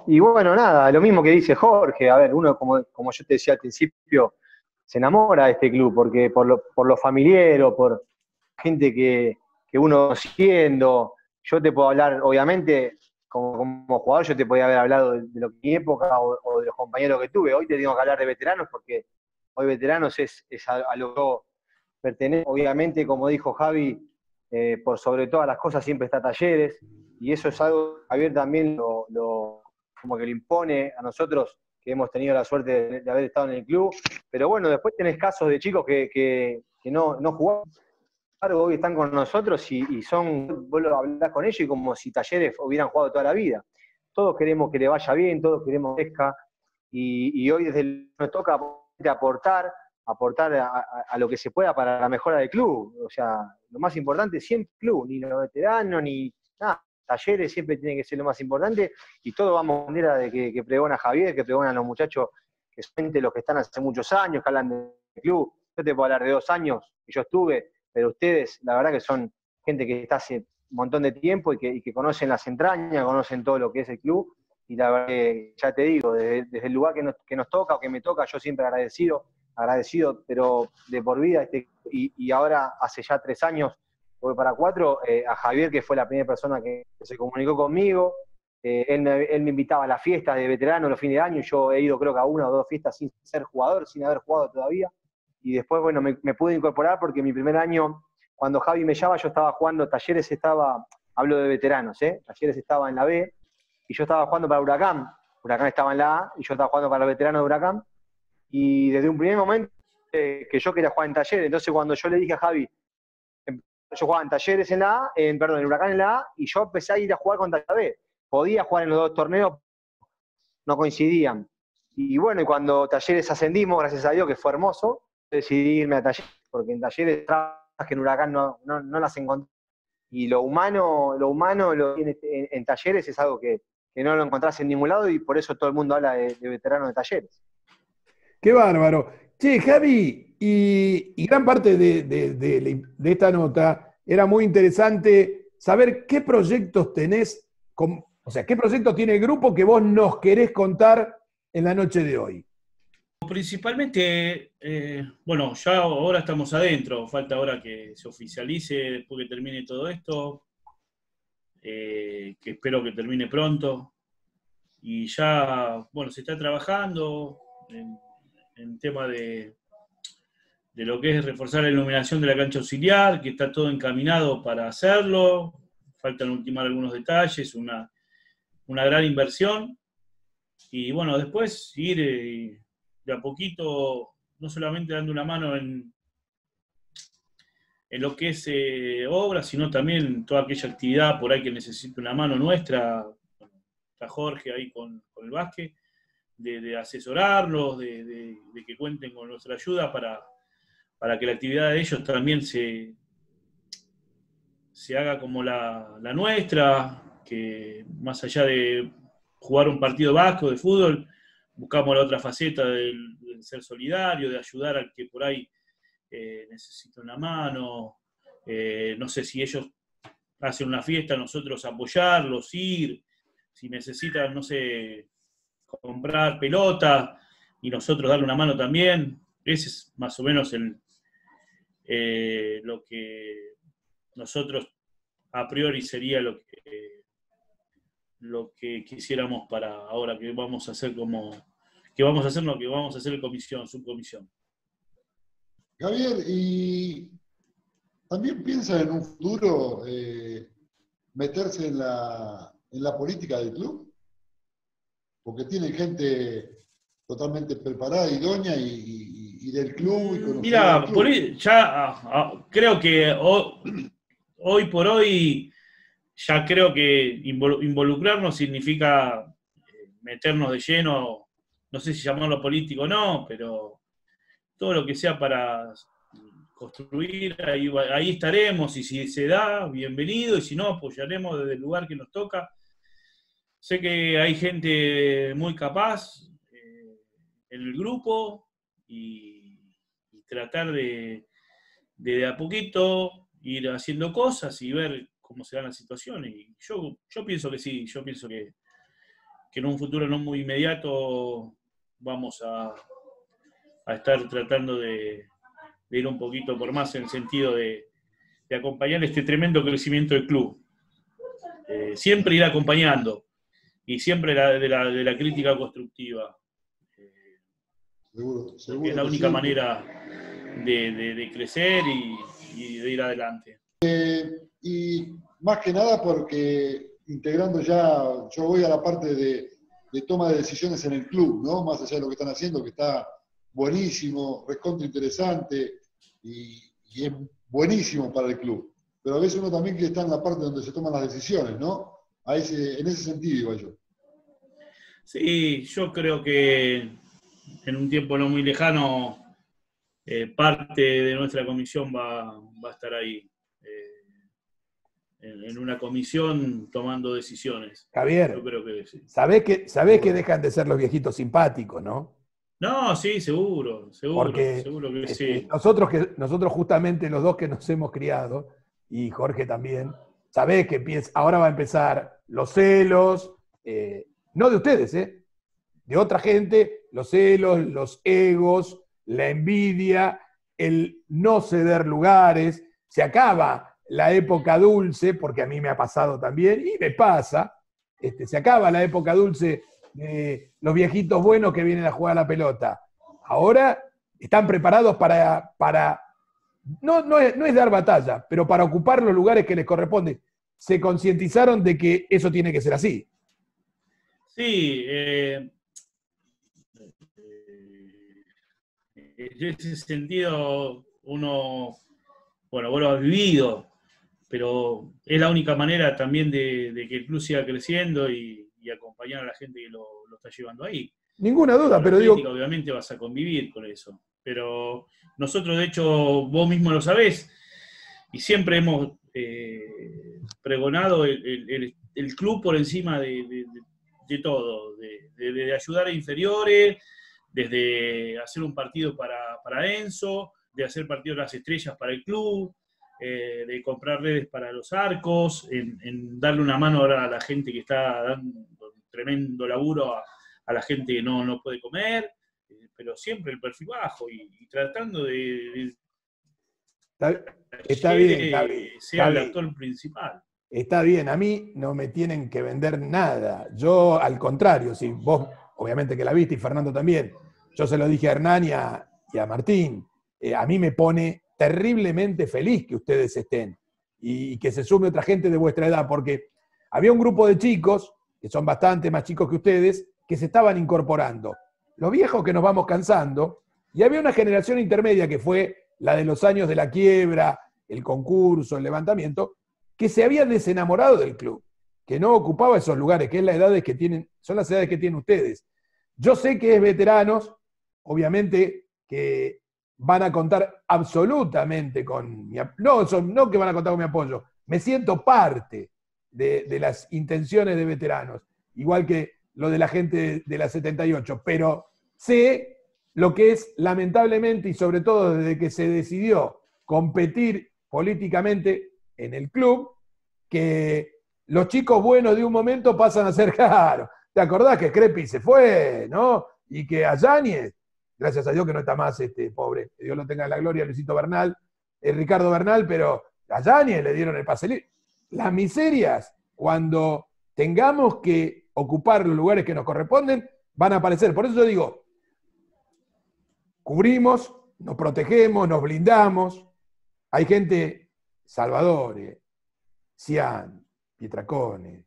C: Y bueno, nada, lo mismo que dice Jorge, a ver, uno, como, como yo te decía al principio, se enamora de este club, porque por lo, por lo familiar, por gente que, que uno siendo, yo te puedo hablar, obviamente, como, como jugador, yo te podía haber hablado de, de lo mi época o, o de los compañeros que tuve, hoy te tengo que hablar de veteranos, porque hoy veteranos es, es a, a lo que pertenezco, obviamente, como dijo Javi, eh, por sobre todas las cosas siempre está talleres, y eso es algo que Javier también lo- como que lo impone a nosotros que hemos tenido la suerte de, haber estado en el club. Pero bueno, después tenés casos de chicos que, que- que no, no hoy están con nosotros y, son, vos lo hablás con ellos y como si talleres hubieran jugado toda la vida. Todos queremos que le vaya bien, todos queremos que crezca, y, hoy desde el, nos toca aportar, aportar a, a- a lo que se pueda para la mejora del club. O sea, lo más importante siempre el club, ni los veteranos, ni nada. Talleres siempre tiene que ser lo más importante y todo va a manera de que, que pregona Javier, que pregonan los muchachos que son los que están hace muchos años, que hablan del club. Yo te puedo hablar de dos años que yo estuve, pero ustedes, la verdad que son gente que está hace un montón de tiempo y que, conocen las entrañas, conocen todo lo que es el club. Y la verdad ya te digo, desde, el lugar que nos, que nos toca o que me toca, yo siempre agradecido, agradecido, pero de por vida. Este, y ahora, hace ya tres años, voy para cuatro, eh, a Javier, que fue la primera persona que se comunicó conmigo. Eh, él, me, invitaba a las fiestas de veteranos los fines de año, yo he ido creo que a una o dos fiestas sin ser jugador, sin haber jugado todavía. Y después, bueno, me, pude incorporar porque mi primer año, cuando Javi me llama, yo estaba jugando, Talleres estaba, hablo de veteranos, ¿eh? Talleres estaba en la B, y yo estaba jugando para Huracán. Huracán estaba en la A, y yo estaba jugando para los veteranos de Huracán. Y desde un primer momento eh, que yo quería jugar en Talleres, entonces cuando yo le dije a Javi, yo jugaba en Talleres en la A, en, perdón, en Huracán en la A, y yo empecé a ir a jugar contra la B. Podía jugar en los dos torneos, no coincidían. Y bueno, y cuando Talleres ascendimos, gracias a Dios, que fue hermoso, decidí irme a Talleres, porque en Talleres trabas que en Huracán no, no, no las encontré. Y lo humano, lo humano en Talleres es algo que, que, no lo encontrás en ningún lado y por eso todo el mundo habla de, de veteranos de Talleres.
A: Qué bárbaro. Che, Javi, y, gran parte de, esta nota era muy interesante saber qué proyectos tenés, o sea, qué proyectos tiene el grupo que vos nos querés contar en la noche de hoy.
B: Principalmente, eh, bueno, ya ahora estamos adentro, falta ahora que se oficialice después que termine todo esto, eh, que espero que termine pronto. Y ya, bueno, se está trabajando en tema de, de lo que es reforzar la iluminación de la cancha auxiliar, que está todo encaminado para hacerlo, faltan ultimar algunos detalles, una, una gran inversión. Y bueno, después ir eh, de a poquito, no solamente dando una mano en, en lo que es eh, obra, sino también toda aquella actividad por ahí que necesite una mano nuestra, está Jorge ahí con, con el básquet, de, asesorarlos, de, que cuenten con nuestra ayuda para, para que la actividad de ellos también se, se haga como la, la nuestra, que más allá de jugar un partido vasco de fútbol, buscamos la otra faceta del, ser solidario, de ayudar al que por ahí eh, necesita una mano, eh, no sé si ellos hacen una fiesta, nosotros apoyarlos, ir, si necesitan, no sé, comprar pelota y nosotros darle una mano también. Ese es más o menos el, eh, lo que nosotros a priori sería lo que, lo que quisiéramos para ahora que vamos a hacer como que vamos a hacer lo que vamos a hacer comisión, subcomisión.
D: Javier, y también piensa en un futuro eh, meterse en la, en la política del club, porque tiene gente totalmente preparada, idónea y, y, del club. Y
B: Mira, ya ah, ah, creo que hoy, por hoy ya creo que involucrarnos significa eh, meternos de lleno, no sé si llamarlo político o no, pero todo lo que sea para construir, ahí, ahí estaremos y si se da, bienvenido, y si no, apoyaremos desde el lugar que nos toca Sé que hay gente muy capaz eh, en el grupo y, tratar de, de, a poquito ir haciendo cosas y ver cómo se dan las situaciones. Y yo, yo pienso que sí, yo pienso que, en un futuro no muy inmediato vamos a, estar tratando de, ir un poquito por más en el sentido de, acompañar este tremendo crecimiento del club. Eh, siempre ir acompañando y siempre de, la, de la crítica constructiva. Seguro, seguro es la única manera de, crecer y, de ir adelante.
D: Eh, y más que nada porque integrando ya, yo voy a la parte de, toma de decisiones en el club, ¿no? Más allá de lo que están haciendo, que está buenísimo, recontra interesante y, es buenísimo para el club. Pero a veces uno también quiere estar en la parte donde se toman las decisiones, ¿no? A ese, en ese sentido iba yo.
B: Sí, yo creo que en un tiempo no muy lejano eh, parte de nuestra comisión va, a estar ahí, eh, en, una comisión tomando decisiones.
A: Javier, yo creo que sí. sabés, que, sabés que dejan de ser los viejitos simpáticos, ¿no?
B: No, sí, seguro, seguro,
A: Porque,
B: seguro que sí.
A: Nosotros, que, nosotros justamente los dos que nos hemos criado, y Jorge también, sabés que ahora va a empezar los celos, eh, no de ustedes, ¿eh? de otra gente, los celos, los egos, la envidia, el no ceder lugares. Se acaba la época dulce, porque a mí me ha pasado también, y me pasa, este, se acaba la época dulce de los viejitos buenos que vienen a jugar a la pelota. Ahora están preparados para, para no, no, es, no es dar batalla, pero para ocupar los lugares que les corresponden. Se concientizaron de que eso tiene que ser así.
B: Sí, eh, en ese sentido uno, bueno, vos lo has vivido, pero es la única manera también de, que el club siga creciendo y, acompañar a la gente que lo, está llevando ahí.
A: Ninguna duda, pero digo...
B: Obviamente vas a convivir con eso, pero nosotros de hecho, vos mismo lo sabés, y siempre hemos eh, pregonado el, club por encima de de todo, de, ayudar a inferiores, desde hacer un partido para, para Enzo, de hacer partidos de las estrellas para el club, eh, de comprar redes para los arcos, en, darle una mano ahora a la gente que está dando tremendo laburo a, la gente que no, no puede comer, eh, pero siempre el perfil bajo y, tratando de,
A: está, bien,
B: sea el actor principal
A: está bien, a mí no me tienen que vender nada. Yo, al contrario, si vos, obviamente que la viste y Fernando también, yo se lo dije a Hernán y a, Martín, eh, a mí me pone terriblemente feliz que ustedes estén y, que se sume otra gente de vuestra edad, porque había un grupo de chicos, que son bastante más chicos que ustedes, que se estaban incorporando. Los viejos que nos vamos cansando, y había una generación intermedia que fue la de los años de la quiebra, el concurso, el levantamiento, que se había desenamorado del club, que no ocupaba esos lugares, que es la edades que tienen, son las edades que tienen ustedes. Yo sé que es veteranos, obviamente que van a contar absolutamente con mi no, no que van a contar con mi apoyo, me siento parte de, de las intenciones de veteranos, igual que lo de la gente de la 78, pero sé lo que es lamentablemente y sobre todo desde que se decidió competir políticamente en el club que los chicos buenos de un momento pasan a ser, claro, ¿Te acordás que Crepi se fue, no? Y que a Yáñez, gracias a Dios que no está más este pobre, que Dios lo tenga en la gloria, Luisito Bernal, eh, Ricardo Bernal, pero a Yáñez le dieron el pase. Las miserias, cuando tengamos que ocupar los lugares que nos corresponden, van a aparecer. Por eso yo digo, cubrimos, nos protegemos, nos blindamos. Hay gente, Salvador, Cian, Pietracone,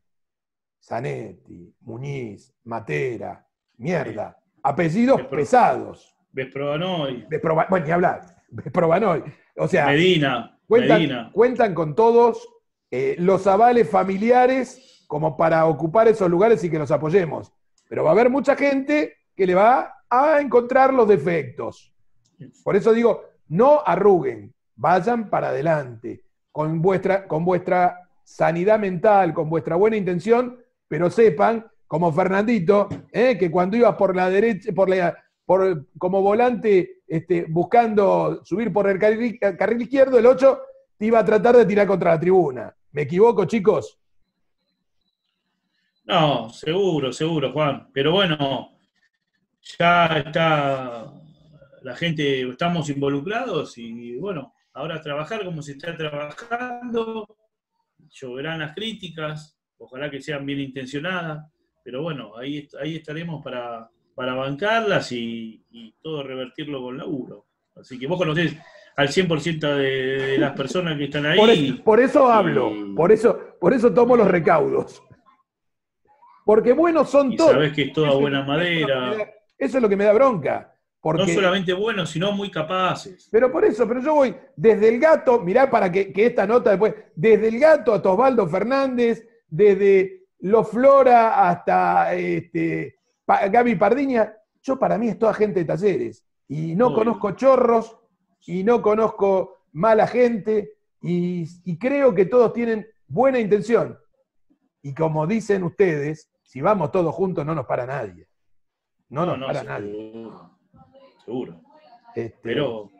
A: Zanetti, Muñiz, Matera, mierda, apellidos pesados.
B: Vesprobanoy.
A: bueno, ni hablar. Vesprobanoy. O sea,
B: Medina.
A: Cuentan,
B: Medina.
A: cuentan con todos eh, los avales familiares como para ocupar esos lugares y que los apoyemos. Pero va a haber mucha gente que le va a encontrar los defectos. Por eso digo, no arruguen, vayan para adelante con vuestra, con vuestra sanidad mental, con vuestra buena intención, pero sepan, como Fernandito, eh, que cuando ibas por la derecha, por la, por, como volante este, buscando subir por el carril, carril izquierdo, el 8 te iba a tratar de tirar contra la tribuna. ¿Me equivoco, chicos?
B: No, seguro, seguro, Juan. Pero bueno, ya está la gente, estamos involucrados y bueno, ahora trabajar como se está trabajando, lloverán las críticas, ojalá que sean bien intencionadas, pero bueno, ahí, ahí estaremos para, para bancarlas y, y todo revertirlo con laburo. Así que vos conocés al 100% de, de, las personas que están ahí.
A: Por eso, por eso hablo, y... por, eso, por eso tomo los recaudos. Porque buenos son
B: y
A: todos.
B: Sabés que es toda eso buena madera.
A: Eso es lo que me da bronca. Porque,
B: no solamente buenos, sino muy capaces.
A: Pero por eso, pero yo voy desde el gato, mirá para que, que esta nota después, desde el gato hasta Osvaldo Fernández, desde Los Flora hasta este, Gaby Pardiña, yo para mí es toda gente de talleres. Y no Muy conozco bien. chorros, y no conozco mala gente, y, y, creo que todos tienen buena intención. Y como dicen ustedes, si vamos todos juntos no nos para nadie. No, no nos no, para
B: seguro,
A: nadie.
B: Seguro. Este... Pero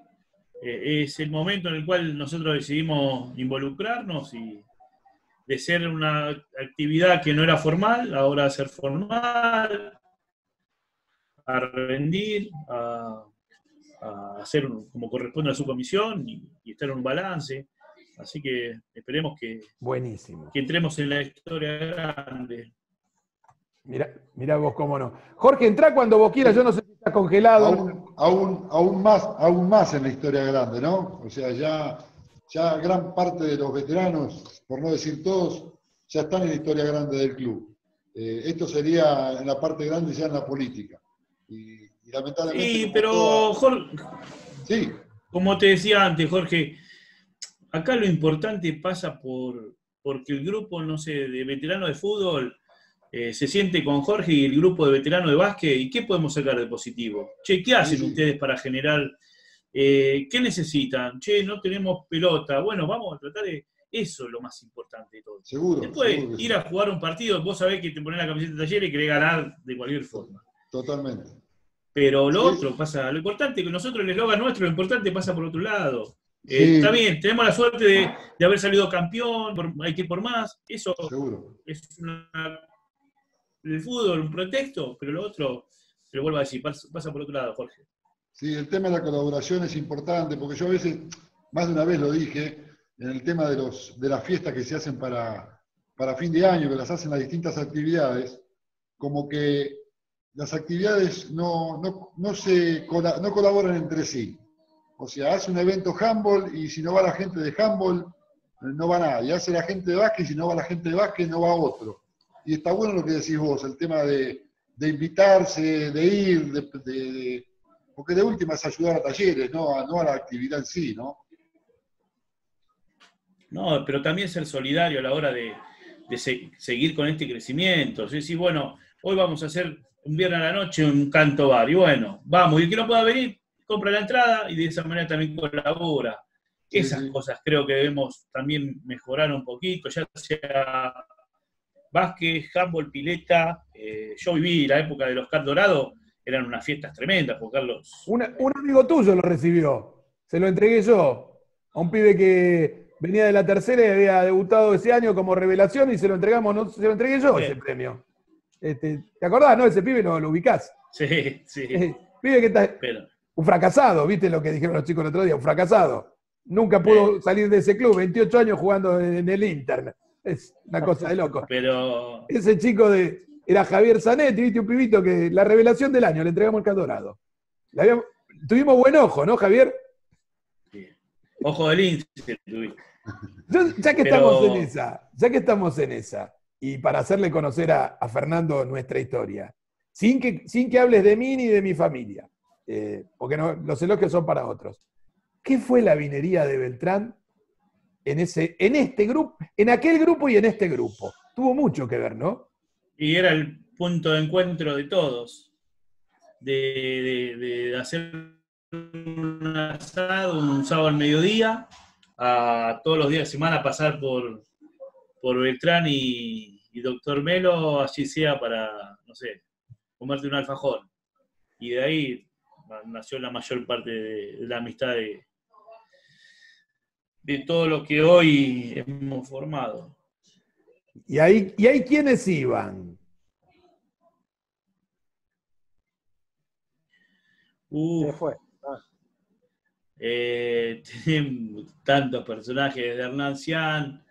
B: eh, es el momento en el cual nosotros decidimos involucrarnos y de ser una actividad que no era formal, ahora a ser formal, a rendir, a, a hacer como corresponde a su comisión y, y, estar en un balance. Así que esperemos que,
A: Buenísimo.
B: que entremos en la historia grande.
A: Mira, mira vos cómo no. Jorge, entra cuando vos quieras, yo no sé si está congelado.
D: Aún, aún, aún, más, aún más en la historia grande, ¿no? O sea, ya, ya gran parte de los veteranos, por no decir todos, ya están en la historia grande del club. Eh, esto sería en la parte grande ya en la política. Y, y lamentablemente.
B: Sí, pero toda... Jorge,
D: sí.
B: como te decía antes, Jorge, acá lo importante pasa por porque el grupo, no sé, de veteranos de fútbol eh, se siente con Jorge y el grupo de veteranos de básquet, ¿y qué podemos sacar de positivo? Che, ¿qué hacen sí, sí. ustedes para generar? Eh, ¿Qué necesitan? Che, no tenemos pelota. Bueno, vamos a tratar de. Eso es lo más importante de todo.
D: Seguro.
B: Después,
D: seguro
B: ir a jugar un partido, vos sabés que te pones la camiseta de taller y querés ganar de cualquier forma.
D: Totalmente.
B: Pero lo sí. otro pasa, lo importante que nosotros el eslogan nuestro, lo importante pasa por otro lado. Eh, está bien, tenemos la suerte de, de haber salido campeón, por, hay que ir por más. Eso
D: Seguro.
B: es una el fútbol un pretexto, pero lo otro, te lo vuelvo a decir, pasa, pasa, por otro lado, Jorge.
D: Sí, el tema de la colaboración es importante, porque yo a veces, más de una vez lo dije, en el tema de, los, de las fiestas que se hacen para, para fin de año, que las hacen las distintas actividades, como que las actividades no, no, no, se, no colaboran entre sí. O sea, hace un evento handball y si no va la gente de handball, no va nadie. Hace la gente de básquet y si no va la gente de básquet, no va otro y está bueno lo que decís vos, el tema de, de invitarse, de ir, de, porque de última es ayudar a talleres, no a, no a la actividad en sí, ¿no?
B: No, pero también ser solidario a la hora de, se, seguir con este crecimiento. Es decir, bueno, hoy vamos a hacer un viernes a la noche un canto bar, y bueno, vamos, y el que no pueda venir, compra la entrada y de esa manera también colabora. Esas sí, sí. cosas creo que debemos también mejorar un poquito, ya sea básquet, handball, pileta. Eh, yo viví la época de los Car Dorado, eran unas fiestas tremendas, porque Carlos.
A: Una, un amigo tuyo lo recibió, se lo entregué yo, a un pibe que venía de la tercera y había debutado ese año como revelación y se lo entregamos, no, se lo entregué yo Bien. ese premio. Este, ¿Te acordás, no? Ese pibe lo, lo ubicás.
B: Sí, sí.
A: Eh, pibe que está.
B: Pero,
A: Un fracasado, ¿viste lo que dijeron los chicos el otro día? Un fracasado. Nunca pudo salir de ese club, 28 años jugando en el Inter. Es una cosa de loco.
B: pero
A: Ese chico de. Era Javier Zanetti, ¿viste? Un pibito que. La revelación del año, le entregamos el Cadorado. Le habíamos- tuvimos buen ojo, ¿no, Javier?
B: sí. ojo del lince tuviste.
A: Ya que
B: Pero-
A: estamos en esa, ya que estamos en esa, y para hacerle conocer a, a Fernando nuestra historia, sin que, sin que hables de mí ni de mi familia, eh, porque no- los elogios son para otros. ¿Qué fue la vinería de Beltrán en, ese, en este grupo, en aquel grupo y en este grupo? Tuvo mucho que ver, ¿no?
B: Y era el punto de encuentro de todos. De, de- hacer un asado un sábado al mediodía, a todos los días de semana pasar por, por Beltrán y, y Doctor Melo, así sea para, no sé, comerte un alfajor. Y de ahí nació la mayor parte de, de la amistad de, de todo lo que hoy hemos formado.
A: Y ahí, y ahí quiénes iban.
B: Uf,
C: ¿Qué fue?
B: Eh, tienen tantos personajes de Hernán Cian,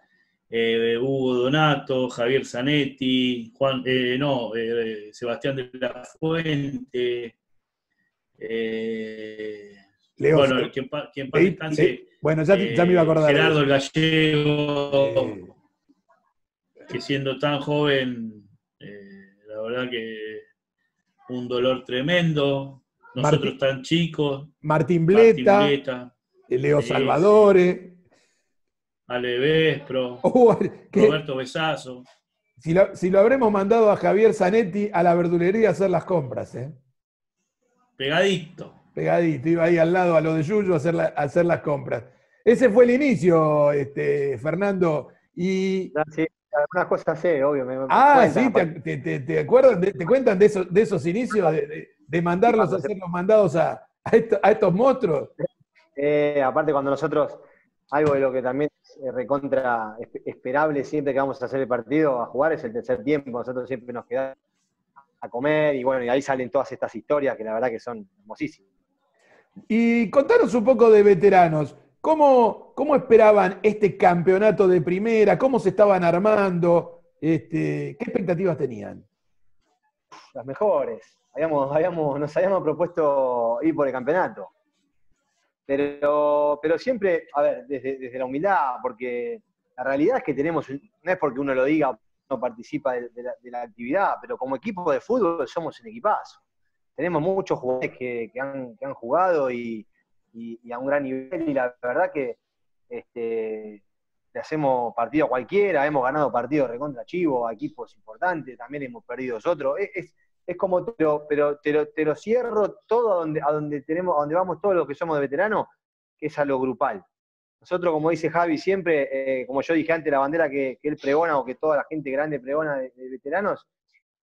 B: eh, Hugo Donato, Javier Zanetti, Juan, eh, no, eh, Sebastián de la Fuente, eh,
A: Leo,
B: bueno, quien, quien
A: ya, ya me iba a acordar.
B: Gerardo el Gallego,
A: Eh,
B: que siendo tan joven, eh, la verdad que un dolor tremendo, nosotros
A: Martín-
B: tan chicos,
A: Martín
B: Martín
A: Bleta,
B: Bleta,
A: Leo
B: Sí,
A: Salvadore.
B: Ale Vespro,
A: Oh,
B: Roberto Besazo.
A: Si lo, si lo habremos mandado a Javier Zanetti a la verdulería a hacer las compras, ¿eh?
B: Pegadito.
A: Pegadito, iba ahí al lado a lo de Yuyo a hacer, la- a hacer las compras. Ese fue el inicio, este, Fernando. Y.
C: Ah, sí, algunas cosas sé, obvio. me- me
A: Ah,
C: cuentan,
A: sí, te, te- te- de- te cuentan de esos, de esos inicios, de, de- de mandarlos a hacer los mandados a, a esto- a estos monstruos.
C: Eh, aparte, cuando nosotros, algo de lo que también es eh, recontra esp- esperable siempre que vamos a hacer el partido, a jugar, es el tercer tiempo. Nosotros siempre nos quedamos a comer y bueno, y ahí salen todas estas historias que la verdad que son hermosísimas.
A: Y contanos un poco de veteranos. ¿Cómo, cómo esperaban este campeonato de primera? ¿Cómo se estaban armando? Este, ¿Qué expectativas tenían?
C: Las mejores. Habíamos, habíamos, nos habíamos propuesto ir por el campeonato. Pero, pero siempre, a ver, desde, desde la humildad, porque la realidad es que tenemos, no es porque uno lo diga no participa de, la, actividad, pero como equipo de fútbol somos un equipazo. Tenemos muchos jugadores que han jugado y, y- a un gran nivel, y la verdad que este, le hacemos partido a cualquiera, hemos ganado partidos recontra chivo, a equipos importantes, también hemos perdido otros. Es, es, como, pero, pero te, lo, te lo cierro todo a donde, a donde tenemos, a donde vamos todos los que somos de veteranos, que es a lo grupal. Nosotros, como dice Javi, siempre, eh, como yo dije antes, la bandera que, que él pregona o que toda la gente grande pregona de, de veteranos,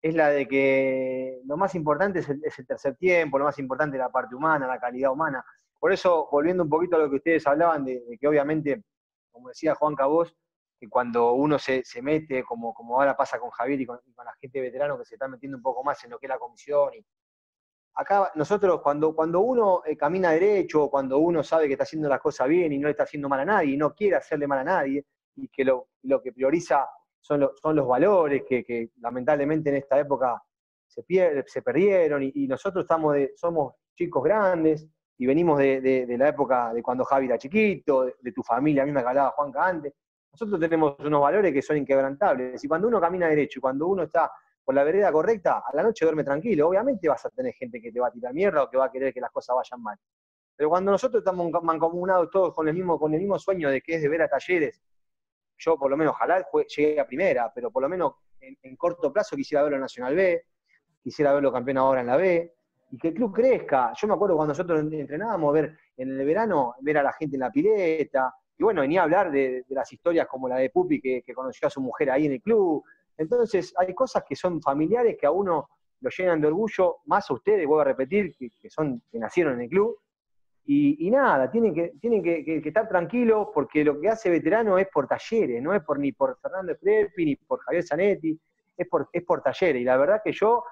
C: es la de que lo más importante es el, es el tercer tiempo, lo más importante es la parte humana, la calidad humana. Por eso, volviendo un poquito a lo que ustedes hablaban, de, que obviamente, como decía Juan Cabos, que cuando uno se, se mete, como, como ahora pasa con Javier y con, con la gente veterano que se está metiendo un poco más en lo que es la comisión. Y acá nosotros, cuando, cuando uno eh, camina derecho, cuando uno sabe que está haciendo las cosas bien y no le está haciendo mal a nadie, y no quiere hacerle mal a nadie, y que lo, lo que prioriza son, son los valores que, lamentablemente en esta época se, pier- se perdieron, y, y nosotros estamos de- somos chicos grandes, y venimos de, de- la época de cuando Javi era chiquito, de, tu familia misma que hablaba Juanca antes. Nosotros tenemos unos valores que son inquebrantables. Y cuando uno camina derecho y cuando uno está por la vereda correcta, a la noche duerme tranquilo. Obviamente vas a tener gente que te va a tirar mierda o que va a querer que las cosas vayan mal. Pero cuando nosotros estamos mancomunados todos con el mismo, con el mismo sueño de que es de ver a talleres, yo por lo menos ojalá llegue a primera, pero por lo menos en, en corto plazo quisiera verlo en Nacional B, quisiera verlo campeón ahora en la B, y que el club crezca. Yo me acuerdo cuando nosotros entrenábamos, ver en el verano, ver a la gente en la pileta, y bueno, venía a hablar de, las historias como la de Pupi, que, que conoció a su mujer ahí en el club. Entonces, hay cosas que son familiares que a uno lo llenan de orgullo, más a ustedes, vuelvo a repetir, que, son, que nacieron en el club. Y, nada, tienen, que, tienen que, estar tranquilos porque lo que hace veterano es por talleres, no es por ni por Fernando Crepi ni por Javier Zanetti, es por, es por talleres. Y la verdad que yo,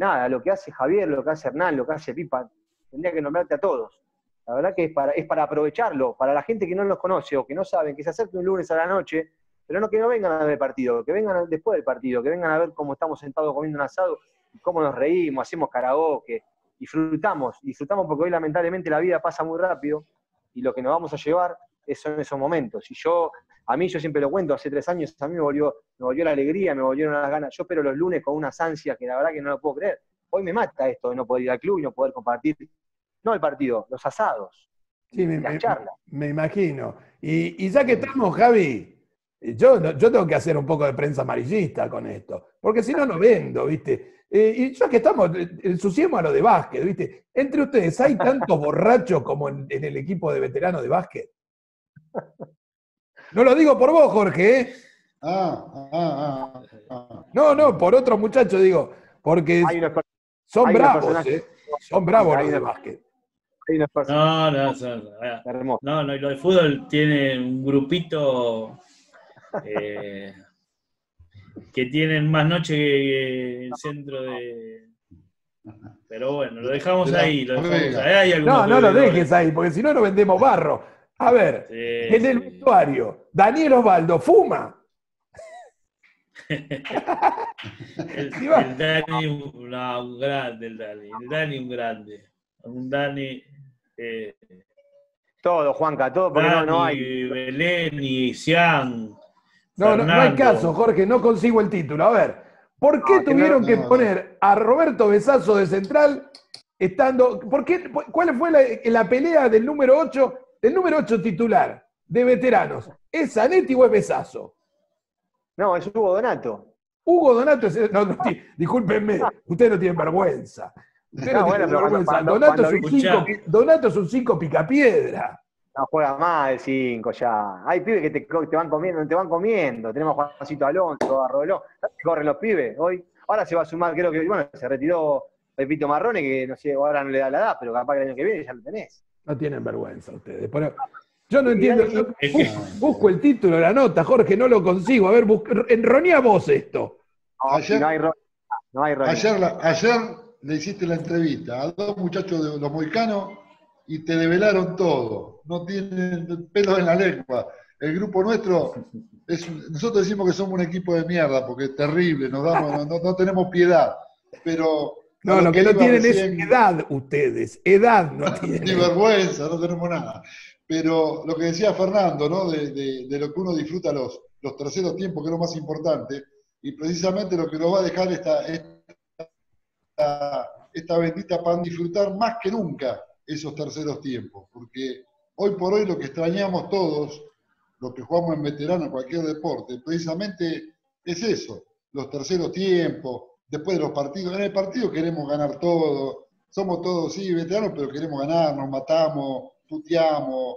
C: nada, lo que hace Javier, lo que hace Hernán, lo que hace Pipa, tendría que nombrarte a todos. La verdad que es para, es para aprovecharlo, para la gente que no los conoce o que no saben, que se acerque un lunes a la noche, pero no que no vengan a ver el partido, que vengan después del partido, que vengan a ver cómo estamos sentados comiendo un asado, cómo nos reímos, hacemos karaoke, disfrutamos, disfrutamos porque hoy lamentablemente la vida pasa muy rápido y lo que nos vamos a llevar son esos momentos. Y yo, a mí yo siempre lo cuento, hace tres años a mí me volvió, me volvió la alegría, me volvieron las ganas. Yo espero los lunes con unas ansias que la verdad que no lo puedo creer. Hoy me mata esto de no poder ir al club y no poder compartir, no el partido, los asados.
A: Sí, me, me, imagino. Y, ya que estamos, Javi, yo, yo tengo que hacer un poco de prensa amarillista con esto, porque si no, no vendo, ¿viste? Eh, y ya que estamos, eh, ensuciemos a lo de básquet, ¿viste? Entre ustedes, ¿hay tantos borrachos como en, el equipo de veteranos de básquet? No lo digo por vos, Jorge, ¿eh?
D: Ah, ah, ah,
A: ah. No, no, por otro muchacho digo, porque son bravos, ¿eh? Son bravos los de básquet.
B: No, no, no, no, no, y lo de fútbol tiene un grupito eh, que tienen más noche que el centro de. Pero bueno, lo dejamos ahí. Lo dejamos ahí.
A: no, no lo dejes ahí, porque si no, no vendemos barro. A ver, en el vestuario, Daniel Osvaldo fuma.
B: el, Dani, un grande, el Dani. El Dani, un grande. Un Dani. Eh,
C: todo, Juanca, todo, porque no, no hay.
B: Belén y Sian.
A: No, no, hay caso, Jorge, no consigo el título. A ver, ¿por qué tuvieron que, poner a Roberto Besazo de central estando. ¿por qué, ¿Cuál fue la, pelea del número 8, del número 8 titular de veteranos? ¿Es Zanetti o es Besazo?
C: No, es Hugo Donato.
A: Hugo Donato es. No, no, discúlpenme, ustedes no tienen vergüenza. Ustedes no, tienen vergüenza. Donato, es un cinco, Donato es un 5 picapiedra.
C: No juega más de 5 ya. Hay pibes que te, te, van comiendo, te van comiendo. Tenemos a Juancito Alonso, a Rodoló. Corren los pibes hoy. Ahora se va a sumar, creo que, bueno, se retiró Pepito Marrone, que no sé, ahora no le da la edad, pero capaz que el año que viene ya lo tenés.
A: No tienen vergüenza ustedes. yo no entiendo. busco, el título, la nota, Jorge, no lo consigo. A ver, enronía vos esto.
D: ayer, no hay, no hay ayer, ayer le hiciste la entrevista a dos muchachos de los moicanos y te develaron todo. No tienen pelo en la lengua. El grupo nuestro, es, nosotros decimos que somos un equipo de mierda porque es terrible, nos damos, no, tenemos piedad. Pero.
A: No, lo que, no tienen es edad ustedes, edad no tienen.
D: Ni vergüenza, no tenemos nada. Pero lo que decía Fernando, ¿no? De, lo que uno disfruta los, los terceros tiempos, que es lo más importante, y precisamente lo que nos va a dejar esta, esta, esta bendita para disfrutar más que nunca esos terceros tiempos, porque hoy por hoy lo que extrañamos todos, los que jugamos en veterano en cualquier deporte, precisamente es eso, los terceros tiempos, después de los partidos. En el partido queremos ganar todo, somos todos, sí, veteranos, pero queremos ganar, nos matamos, puteamos,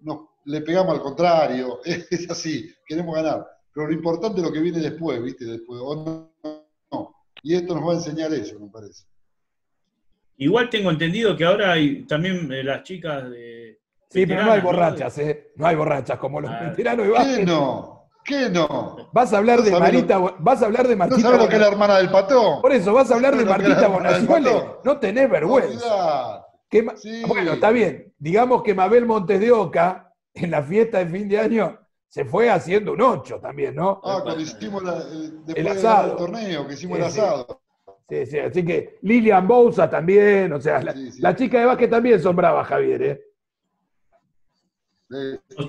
D: nos, le pegamos al contrario, es, así, queremos ganar. Pero lo importante es lo que viene después, ¿viste? Después, no, no. Y esto nos va a enseñar eso, me parece.
B: Igual tengo entendido que ahora hay también eh, las chicas de.
A: Sí, pero no hay borrachas, ¿eh? No hay borrachas como los ah. veteranos
D: ¿Qué no? ¿Qué no?
A: Vas a hablar de Marita, vas a hablar de Martita.
D: ¿No sabes lo que es la hermana del patón?
A: Por eso, vas a hablar de Martita Bonaciole. No tenés vergüenza. Bueno, está bien. Digamos que Mabel Montes de Oca, en la fiesta de fin de año, se fue haciendo un 8 también, ¿no?
D: Ah, cuando hicimos la, el, asado. del torneo, que hicimos el asado.
A: Sí, sí, así que Lilian Bouza también, o sea, la, chica de básquet también son bravas, Javier, ¿eh?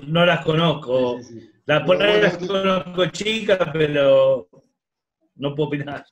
B: No las conozco. Ahí las conozco chicas, pero no puedo opinar.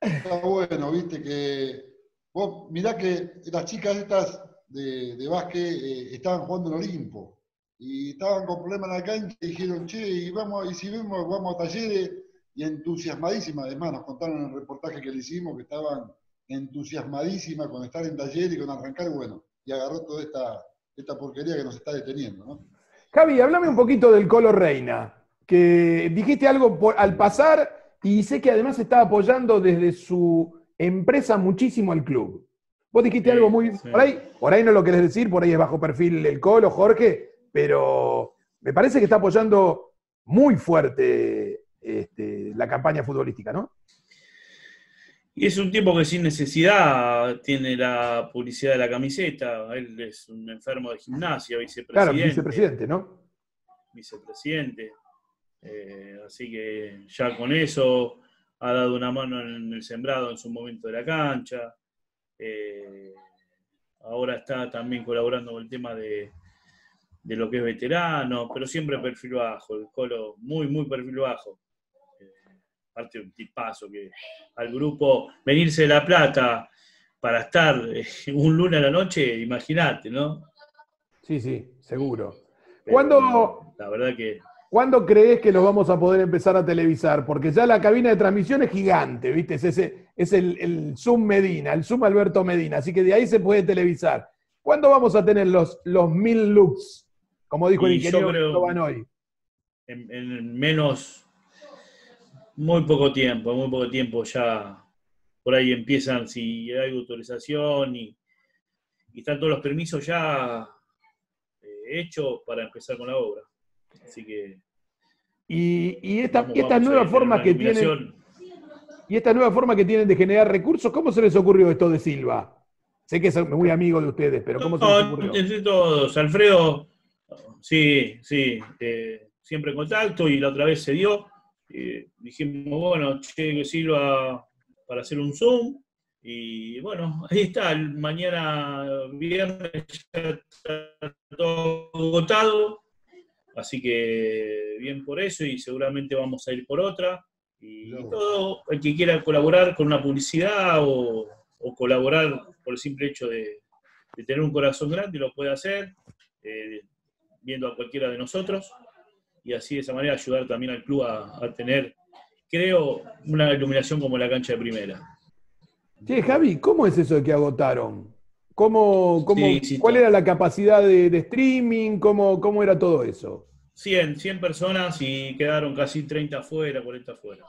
D: Está bueno, viste que. Vos mirá que las chicas estas de, de básquet eh, estaban jugando en Olimpo y estaban con problemas en la cancha y dijeron, che, y, vamos, y si vemos, vamos a talleres y entusiasmadísima. Además, nos contaron en el reportaje que le hicimos que estaban entusiasmadísimas con estar en taller y con arrancar, bueno, y agarró toda esta, esta porquería que nos está deteniendo. ¿no?
A: Javi, háblame un poquito del Colo Reina, que dijiste algo al pasar y sé que además está apoyando desde su empresa muchísimo al club. Vos dijiste algo muy... Por, ahí, por ahí no lo querés decir, por ahí es bajo perfil el Colo, Jorge, pero me parece que está apoyando muy fuerte este, la campaña futbolística, ¿no?
B: Y es un tipo que sin necesidad tiene la publicidad de la camiseta. Él es un enfermo de gimnasia, vicepresidente.
A: Claro, vicepresidente, ¿no?
B: Vicepresidente. Eh, así que ya con eso ha dado una mano en el sembrado en su momento de la cancha. Eh, ahora está también colaborando con el tema de, de lo que es veterano, pero siempre perfil bajo, el Colo muy, muy perfil bajo. Parte de un tipazo que al grupo venirse de La Plata para estar eh, un lunes a la noche, imagínate, ¿no?
A: Sí, sí, seguro.
B: ¿Cuándo, la verdad que...
A: ¿Cuándo crees que los vamos a poder empezar a televisar? Porque ya la cabina de transmisión es gigante, ¿viste? Es, ese, es el, el Zoom Medina, el Zoom Alberto Medina, así que de ahí se puede televisar. ¿Cuándo vamos a tener los, los mil looks? Como dijo el ingeniero van hoy.
B: En, menos, muy poco tiempo, muy poco tiempo ya por ahí empiezan, si hay autorización y, están todos los permisos ya eh, hechos para empezar con la obra. Así que.
A: Y, esta, nueva forma que tienen. Y esta nueva forma que tienen de generar recursos, ¿cómo se les ocurrió esto de Silva? Sé que es muy amigo de ustedes, pero ¿cómo se les ocurrió?
B: Entre todos. Alfredo Sí, sí, eh, siempre en contacto y la otra vez se dio. Eh, dijimos, bueno, che, que sirva para hacer un Zoom. Y bueno, ahí está, mañana viernes ya está todo agotado. Así que bien por eso y seguramente vamos a ir por otra. Y todo el que quiera colaborar con una publicidad o, colaborar por el simple hecho de, tener un corazón grande lo puede hacer. Eh, viendo a cualquiera de nosotros y así de esa manera ayudar también al club a, tener, creo, una iluminación como la cancha de primera.
A: Sí, Javi, ¿cómo es eso de que agotaron? ¿Cómo, cómo ¿Cuál era la capacidad de, streaming? ¿Cómo, ¿Cómo, era todo eso?
B: 100, 100 personas y quedaron casi 30 afuera, 40 afuera.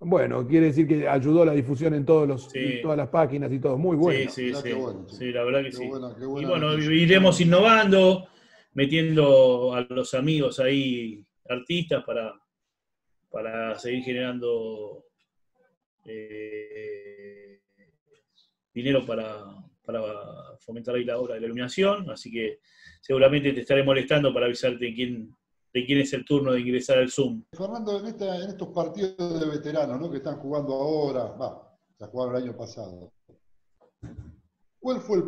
A: Bueno, quiere decir que ayudó la difusión en, todos los, todas las páginas y todo. Muy bueno.
B: Sí, sí, sí. la verdad que sí. y bueno, iremos innovando metiendo a los amigos ahí, artistas, para, para seguir generando eh, dinero para, fomentar ahí la obra de la iluminación. Así que seguramente te estaré molestando para avisarte quién, de quién es el turno de ingresar al Zoom.
D: Fernando, en, estos partidos de veteranos ¿no? que están jugando ahora, va, se jugaron el año pasado. ¿Cuál fue el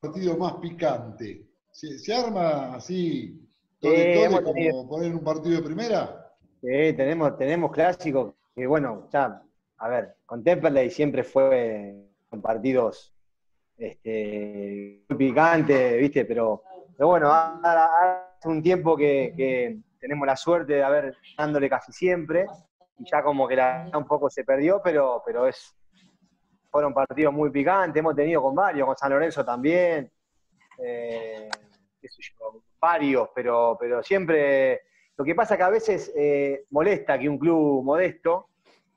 D: partido más picante? ¿Se, arma así, como poner un partido de primera?
C: Sí, tenemos, tenemos clásicos que, bueno, ya, a ver, con Temperley siempre fue con partidos este, muy picantes, ¿viste? Pero, pero bueno, hace un tiempo que, tenemos la suerte de haber dándole casi siempre y ya como que la un poco se perdió, pero, pero es fueron partidos muy picantes, hemos tenido con varios, con San Lorenzo también, eh, varios, pero, pero siempre. Lo que pasa que a veces eh, molesta que un club modesto,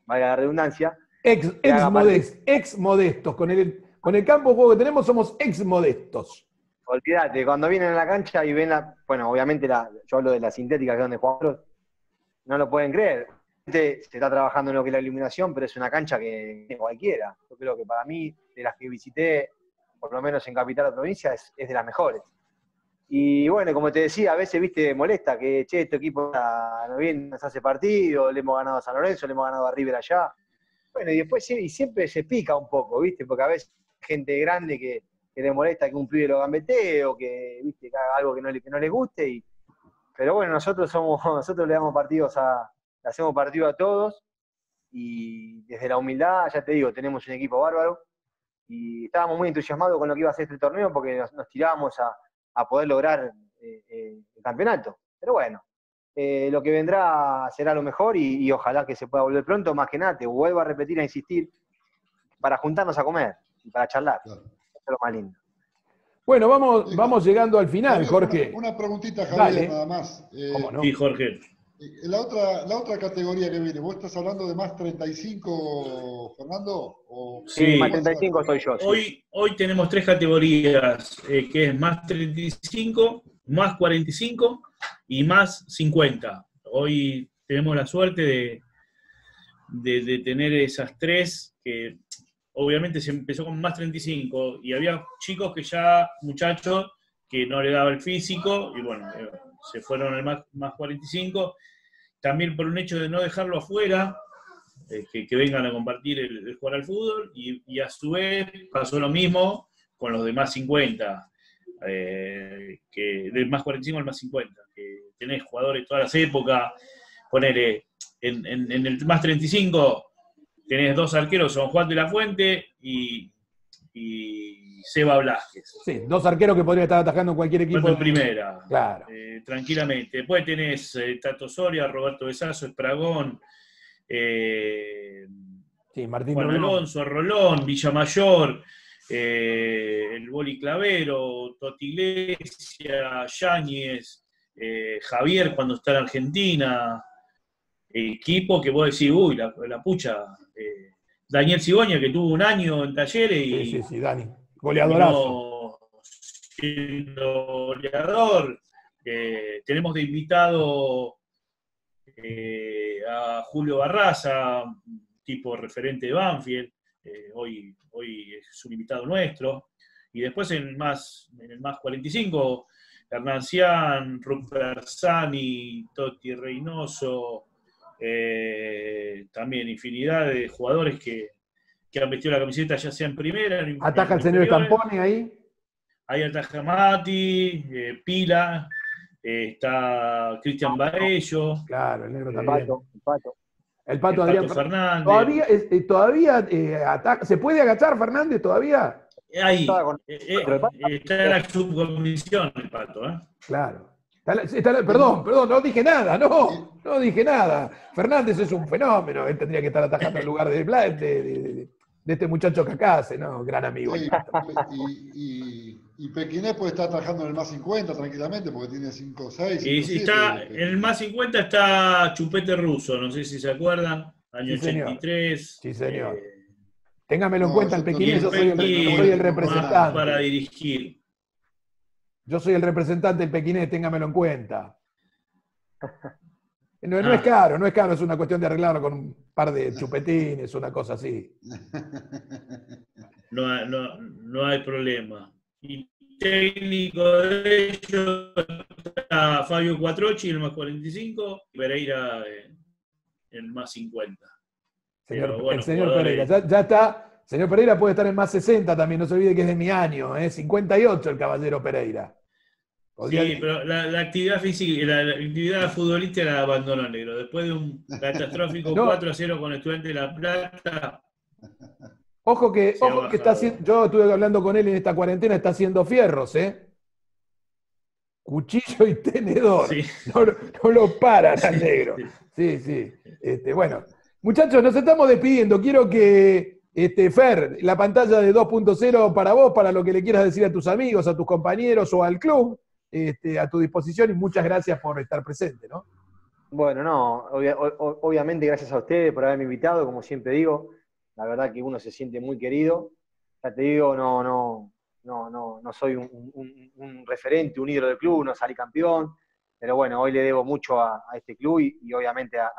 C: valga la redundancia.
A: Ex, ex, modestos. Con el, con el campo de juego que tenemos somos ex modestos.
C: Olvídate, cuando vienen a la cancha y ven la. Bueno, obviamente la, yo hablo de la sintética que es donde jugamos, no lo pueden creer. Se está trabajando en lo que es la iluminación, pero es una cancha que cualquiera. Yo creo que para mí, de las que visité, por lo menos en capital o provincia, es, de las mejores. Y bueno, como te decía, a veces, viste, molesta que, che, este equipo no viene, nos hace partido, le hemos ganado a San Lorenzo, le hemos ganado a River allá. Bueno, y después y siempre se pica un poco, viste, porque a veces gente grande que, le molesta que un pibe lo gambetee o que, viste, haga algo que no le, que no le guste. Y, pero bueno, nosotros somos, nosotros le damos partidos a, le hacemos partido a todos y desde la humildad, ya te digo, tenemos un equipo bárbaro y estábamos muy entusiasmados con lo que iba a ser este torneo porque nos, tirábamos a, poder lograr eh, eh, el campeonato. Pero bueno, eh, lo que vendrá será lo mejor y, ojalá que se pueda volver pronto, más que nada, te vuelvo a repetir, a insistir, para juntarnos a comer y para charlar. Eso es lo más lindo.
A: Bueno, vamos, vamos llegando al final, Jorge.
D: Una, preguntita, Javier, nada más.
B: Sí, Jorge.
D: La otra, la otra categoría que viene, ¿vos estás hablando de más 35, Fernando?
C: sí, más 35 soy yo.
B: Hoy, hoy tenemos tres categorías, eh, que es más 35, más 45 y más 50. Hoy tenemos la suerte de, de, tener esas tres, que obviamente se empezó con más 35 y había chicos que ya, muchachos, que no le daba el físico y bueno, eh, se fueron al más, más 45. También por un hecho de no dejarlo afuera, eh, que, vengan a compartir el, jugar al fútbol y, a su vez pasó lo mismo con los demás 50, eh, que del más 45 al más 50, que tenés jugadores de todas las épocas, poner en, en, el más 35 tenés dos arqueros, son Juan de la Fuente y, Seba Blasquez.
A: Sí, dos arqueros que podrían estar atajando en cualquier equipo.
B: de primera.
A: Claro.
B: Eh, tranquilamente. Después tenés eh, Tato Soria, Roberto Besazo, Espragón, eh,
A: sí, Martín
B: Juan
A: Rolón.
B: Alonso, Rolón, Villamayor, el Boli Clavero, Toti Iglesia, Yáñez, Javier cuando está en Argentina, equipo que vos decís, uy, la, pucha. Eh, Daniel Cigoña, que tuvo un año en talleres y.
A: Sí, sí, sí, Dani. Goleadorazo.
B: Siendo goleador. Eh, tenemos de invitado eh, a Julio Barraza, tipo referente de Banfield. hoy, hoy es un invitado nuestro. Y después en el más, en el más 45, Hernán Cian, Rupert Sani, Totti Reynoso, eh, también infinidad de jugadores que, han vestido la camiseta ya sea en primera.
A: ¿Ataja el señor Stamponi ahí?
B: Ahí ataja Mati, eh, Pila, eh, está Cristian Baello.
A: Claro, el negro
C: también. Pato,
A: el Pato. El Pato, Adrián Fernández. ¿Todavía, todavía ¿Se puede agachar Fernández todavía?
B: Ahí. Está, en la subcomisión el Pato.
A: Claro perdón, perdón, no dije nada, no, no dije nada. Fernández es un fenómeno, él tendría que estar atajando en lugar de, de, este muchacho que acá hace, ¿no? Gran amigo.
D: y, y, Pequiné puede estar atajando en el más 50 tranquilamente porque tiene 5 6.
B: Y está, en el más 50 está Chupete Ruso, no sé si se acuerdan, año 83.
A: Sí, señor. Eh, Téngamelo en cuenta, el Pequiné, yo soy el representante.
B: Para dirigir.
A: Yo soy el representante del Pequiné, téngamelo en cuenta. No, es ah. caro, no es caro, es una cuestión de arreglarlo con un par de chupetines, una cosa así.
B: No, no, no hay problema. Y técnico de ellos está Fabio Cuatrochi, el más 45, y Pereira el más 50.
A: Señor, el señor Pereira, ya, está Señor Pereira puede estar en más 60 también, no se olvide que es de mi año, ¿eh? 58 el caballero Pereira.
B: Sí, pero la, actividad física, la, la, actividad futbolística la abandonó negro. Después de un catastrófico 4 a 0 con Estudiante de La Plata.
A: Ojo que, ojo que está haciendo, yo estuve hablando con él en esta cuarentena, está haciendo fierros, ¿eh? Cuchillo y tenedor. No, lo paran al negro. Sí, sí. Este, bueno, muchachos, nos estamos despidiendo. Quiero que este, Fer, la pantalla de 2.0 para vos, para lo que le quieras decir a tus amigos, a tus compañeros o al club, este, a tu disposición y muchas gracias por estar presente, ¿no?
C: Bueno, no, obviamente gracias a ustedes por haberme invitado, como siempre digo, la verdad que uno se siente muy querido. Ya te digo, no, no, no, no, no soy un, referente, un ídolo del club, no salí campeón, pero bueno, hoy le debo mucho a, este club y, obviamente a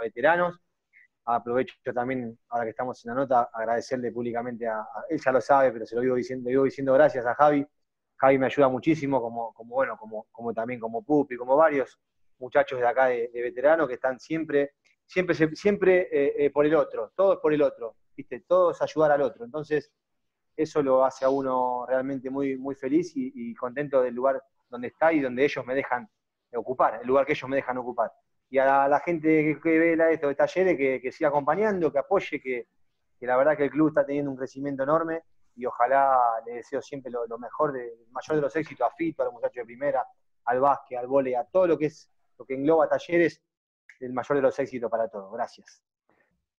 C: veteranos aprovecho también, ahora que estamos en la nota, agradecerle públicamente a, él ya lo sabe, pero se lo digo diciendo, digo diciendo gracias a Javi. Javi me ayuda muchísimo, como, bueno, como, también como Pupi, como varios muchachos de acá de, veteranos que están siempre, siempre, eh, eh, por el otro, todos por el otro, ¿viste? Todos ayudar al otro. Entonces, eso lo hace a uno realmente muy, muy feliz y, contento del lugar donde está y donde ellos me dejan ocupar, el lugar que ellos me dejan ocupar y a la, gente que, ve la, estos talleres que, siga acompañando, que apoye, que, la verdad que el club está teniendo un crecimiento enorme y ojalá le deseo siempre lo, mejor, de, el mayor de los éxitos a Fito, a los muchachos de primera, al básquet, al vole, a todo lo que es lo que engloba talleres, el mayor de los éxitos para todos. Gracias.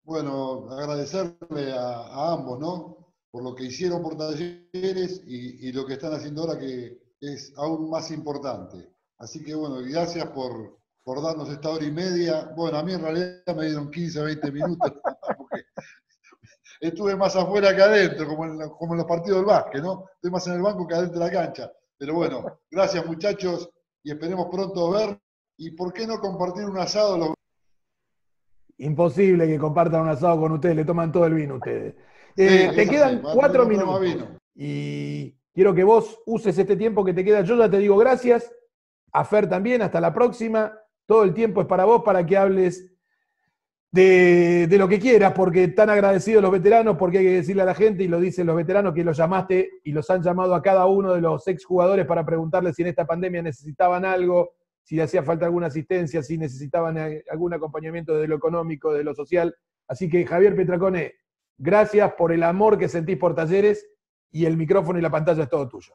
D: Bueno, agradecerle a, ambos, ¿no? Por lo que hicieron por talleres y, y lo que están haciendo ahora que es aún más importante. Así que bueno, gracias por, por darnos esta hora y media. Bueno, a mí en realidad me dieron 15, 20 minutos, estuve más afuera que adentro, como en, como en los partidos del básquet, ¿no? Estoy más en el banco que adentro de la cancha. Pero bueno, gracias muchachos y esperemos pronto ver. Y por qué no compartir un asado los
A: imposible que compartan un asado con ustedes, le toman todo el vino ustedes. Eh, te quedan cuatro minutos. Y quiero que vos uses este tiempo que te queda. Yo ya te digo gracias. A Fer también, hasta la próxima. Todo el tiempo es para vos, para que hables de, lo que quieras, porque están agradecidos los veteranos, porque hay que decirle a la gente, y lo dicen los veteranos, que los llamaste y los han llamado a cada uno de los exjugadores para preguntarles si en esta pandemia necesitaban algo, si le hacía falta alguna asistencia, si necesitaban algún acompañamiento de lo económico, de lo social. Así que Javier Petracone, gracias por el amor que sentís por talleres y el micrófono y la pantalla es todo tuyo.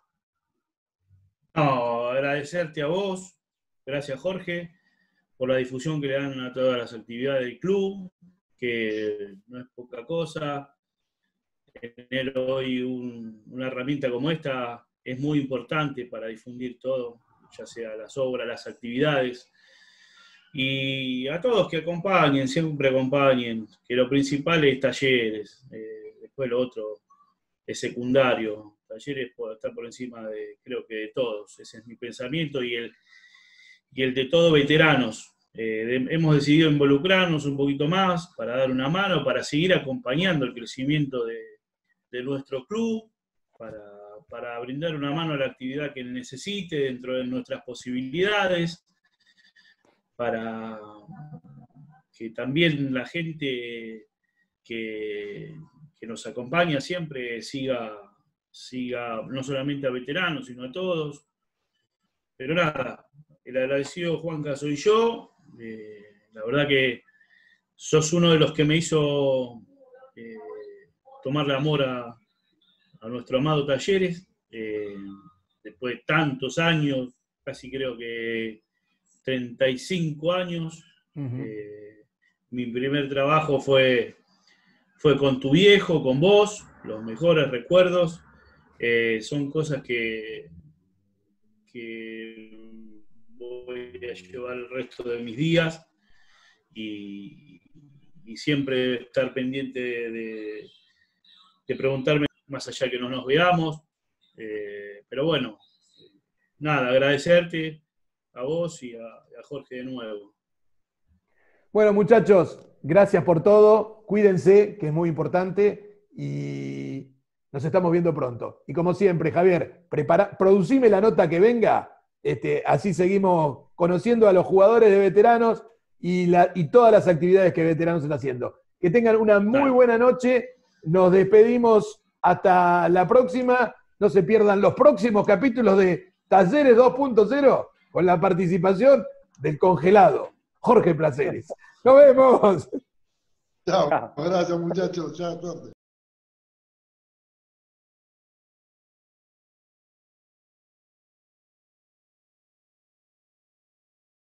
B: No, agradecerte a vos, gracias Jorge, por la difusión que le dan a todas las actividades del club, que no es poca cosa. Tener hoy una herramienta como esta es muy importante para difundir todo, ya sea las obras, las actividades. Y a todos que acompañen, siempre acompañen, que lo principal es talleres, eh, después lo otro es secundario. Talleres puede estar por encima de, creo que de todos, ese es mi pensamiento y el, y el de todos veteranos. Eh, hemos decidido involucrarnos un poquito más para dar una mano, para seguir acompañando el crecimiento de, de nuestro club, para, para, brindar una mano a la actividad que necesite dentro de nuestras posibilidades, para que también la gente que, que nos acompaña siempre siga, siga no solamente a veteranos, sino a todos. Pero nada, el agradecido Juanca soy yo. Eh, la verdad que sos uno de los que me hizo eh, tomarle amor a, nuestro amado Talleres. Eh, después de tantos años, casi creo que 35 años. mi primer trabajo fue fue con tu viejo, con vos, los mejores recuerdos. Eh, son cosas que, voy a llevar el resto de mis días y, siempre estar pendiente de, preguntarme más allá que no nos veamos. Eh, pero bueno, nada, agradecerte a vos y a Jorge de nuevo.
A: Bueno, muchachos, gracias por todo. Cuídense, que es muy importante. Y nos estamos viendo pronto. Y como siempre, Javier, prepara, producime la nota que venga. Este, así seguimos conociendo a los jugadores de veteranos y, y todas las actividades que veteranos están haciendo. Que tengan una muy buena noche. Nos despedimos hasta la próxima. No se pierdan los próximos capítulos de Talleres 2.0 con la participación del congelado. Jorge Placeres. Nos vemos.
D: Chao. Gracias, muchachos. Chao.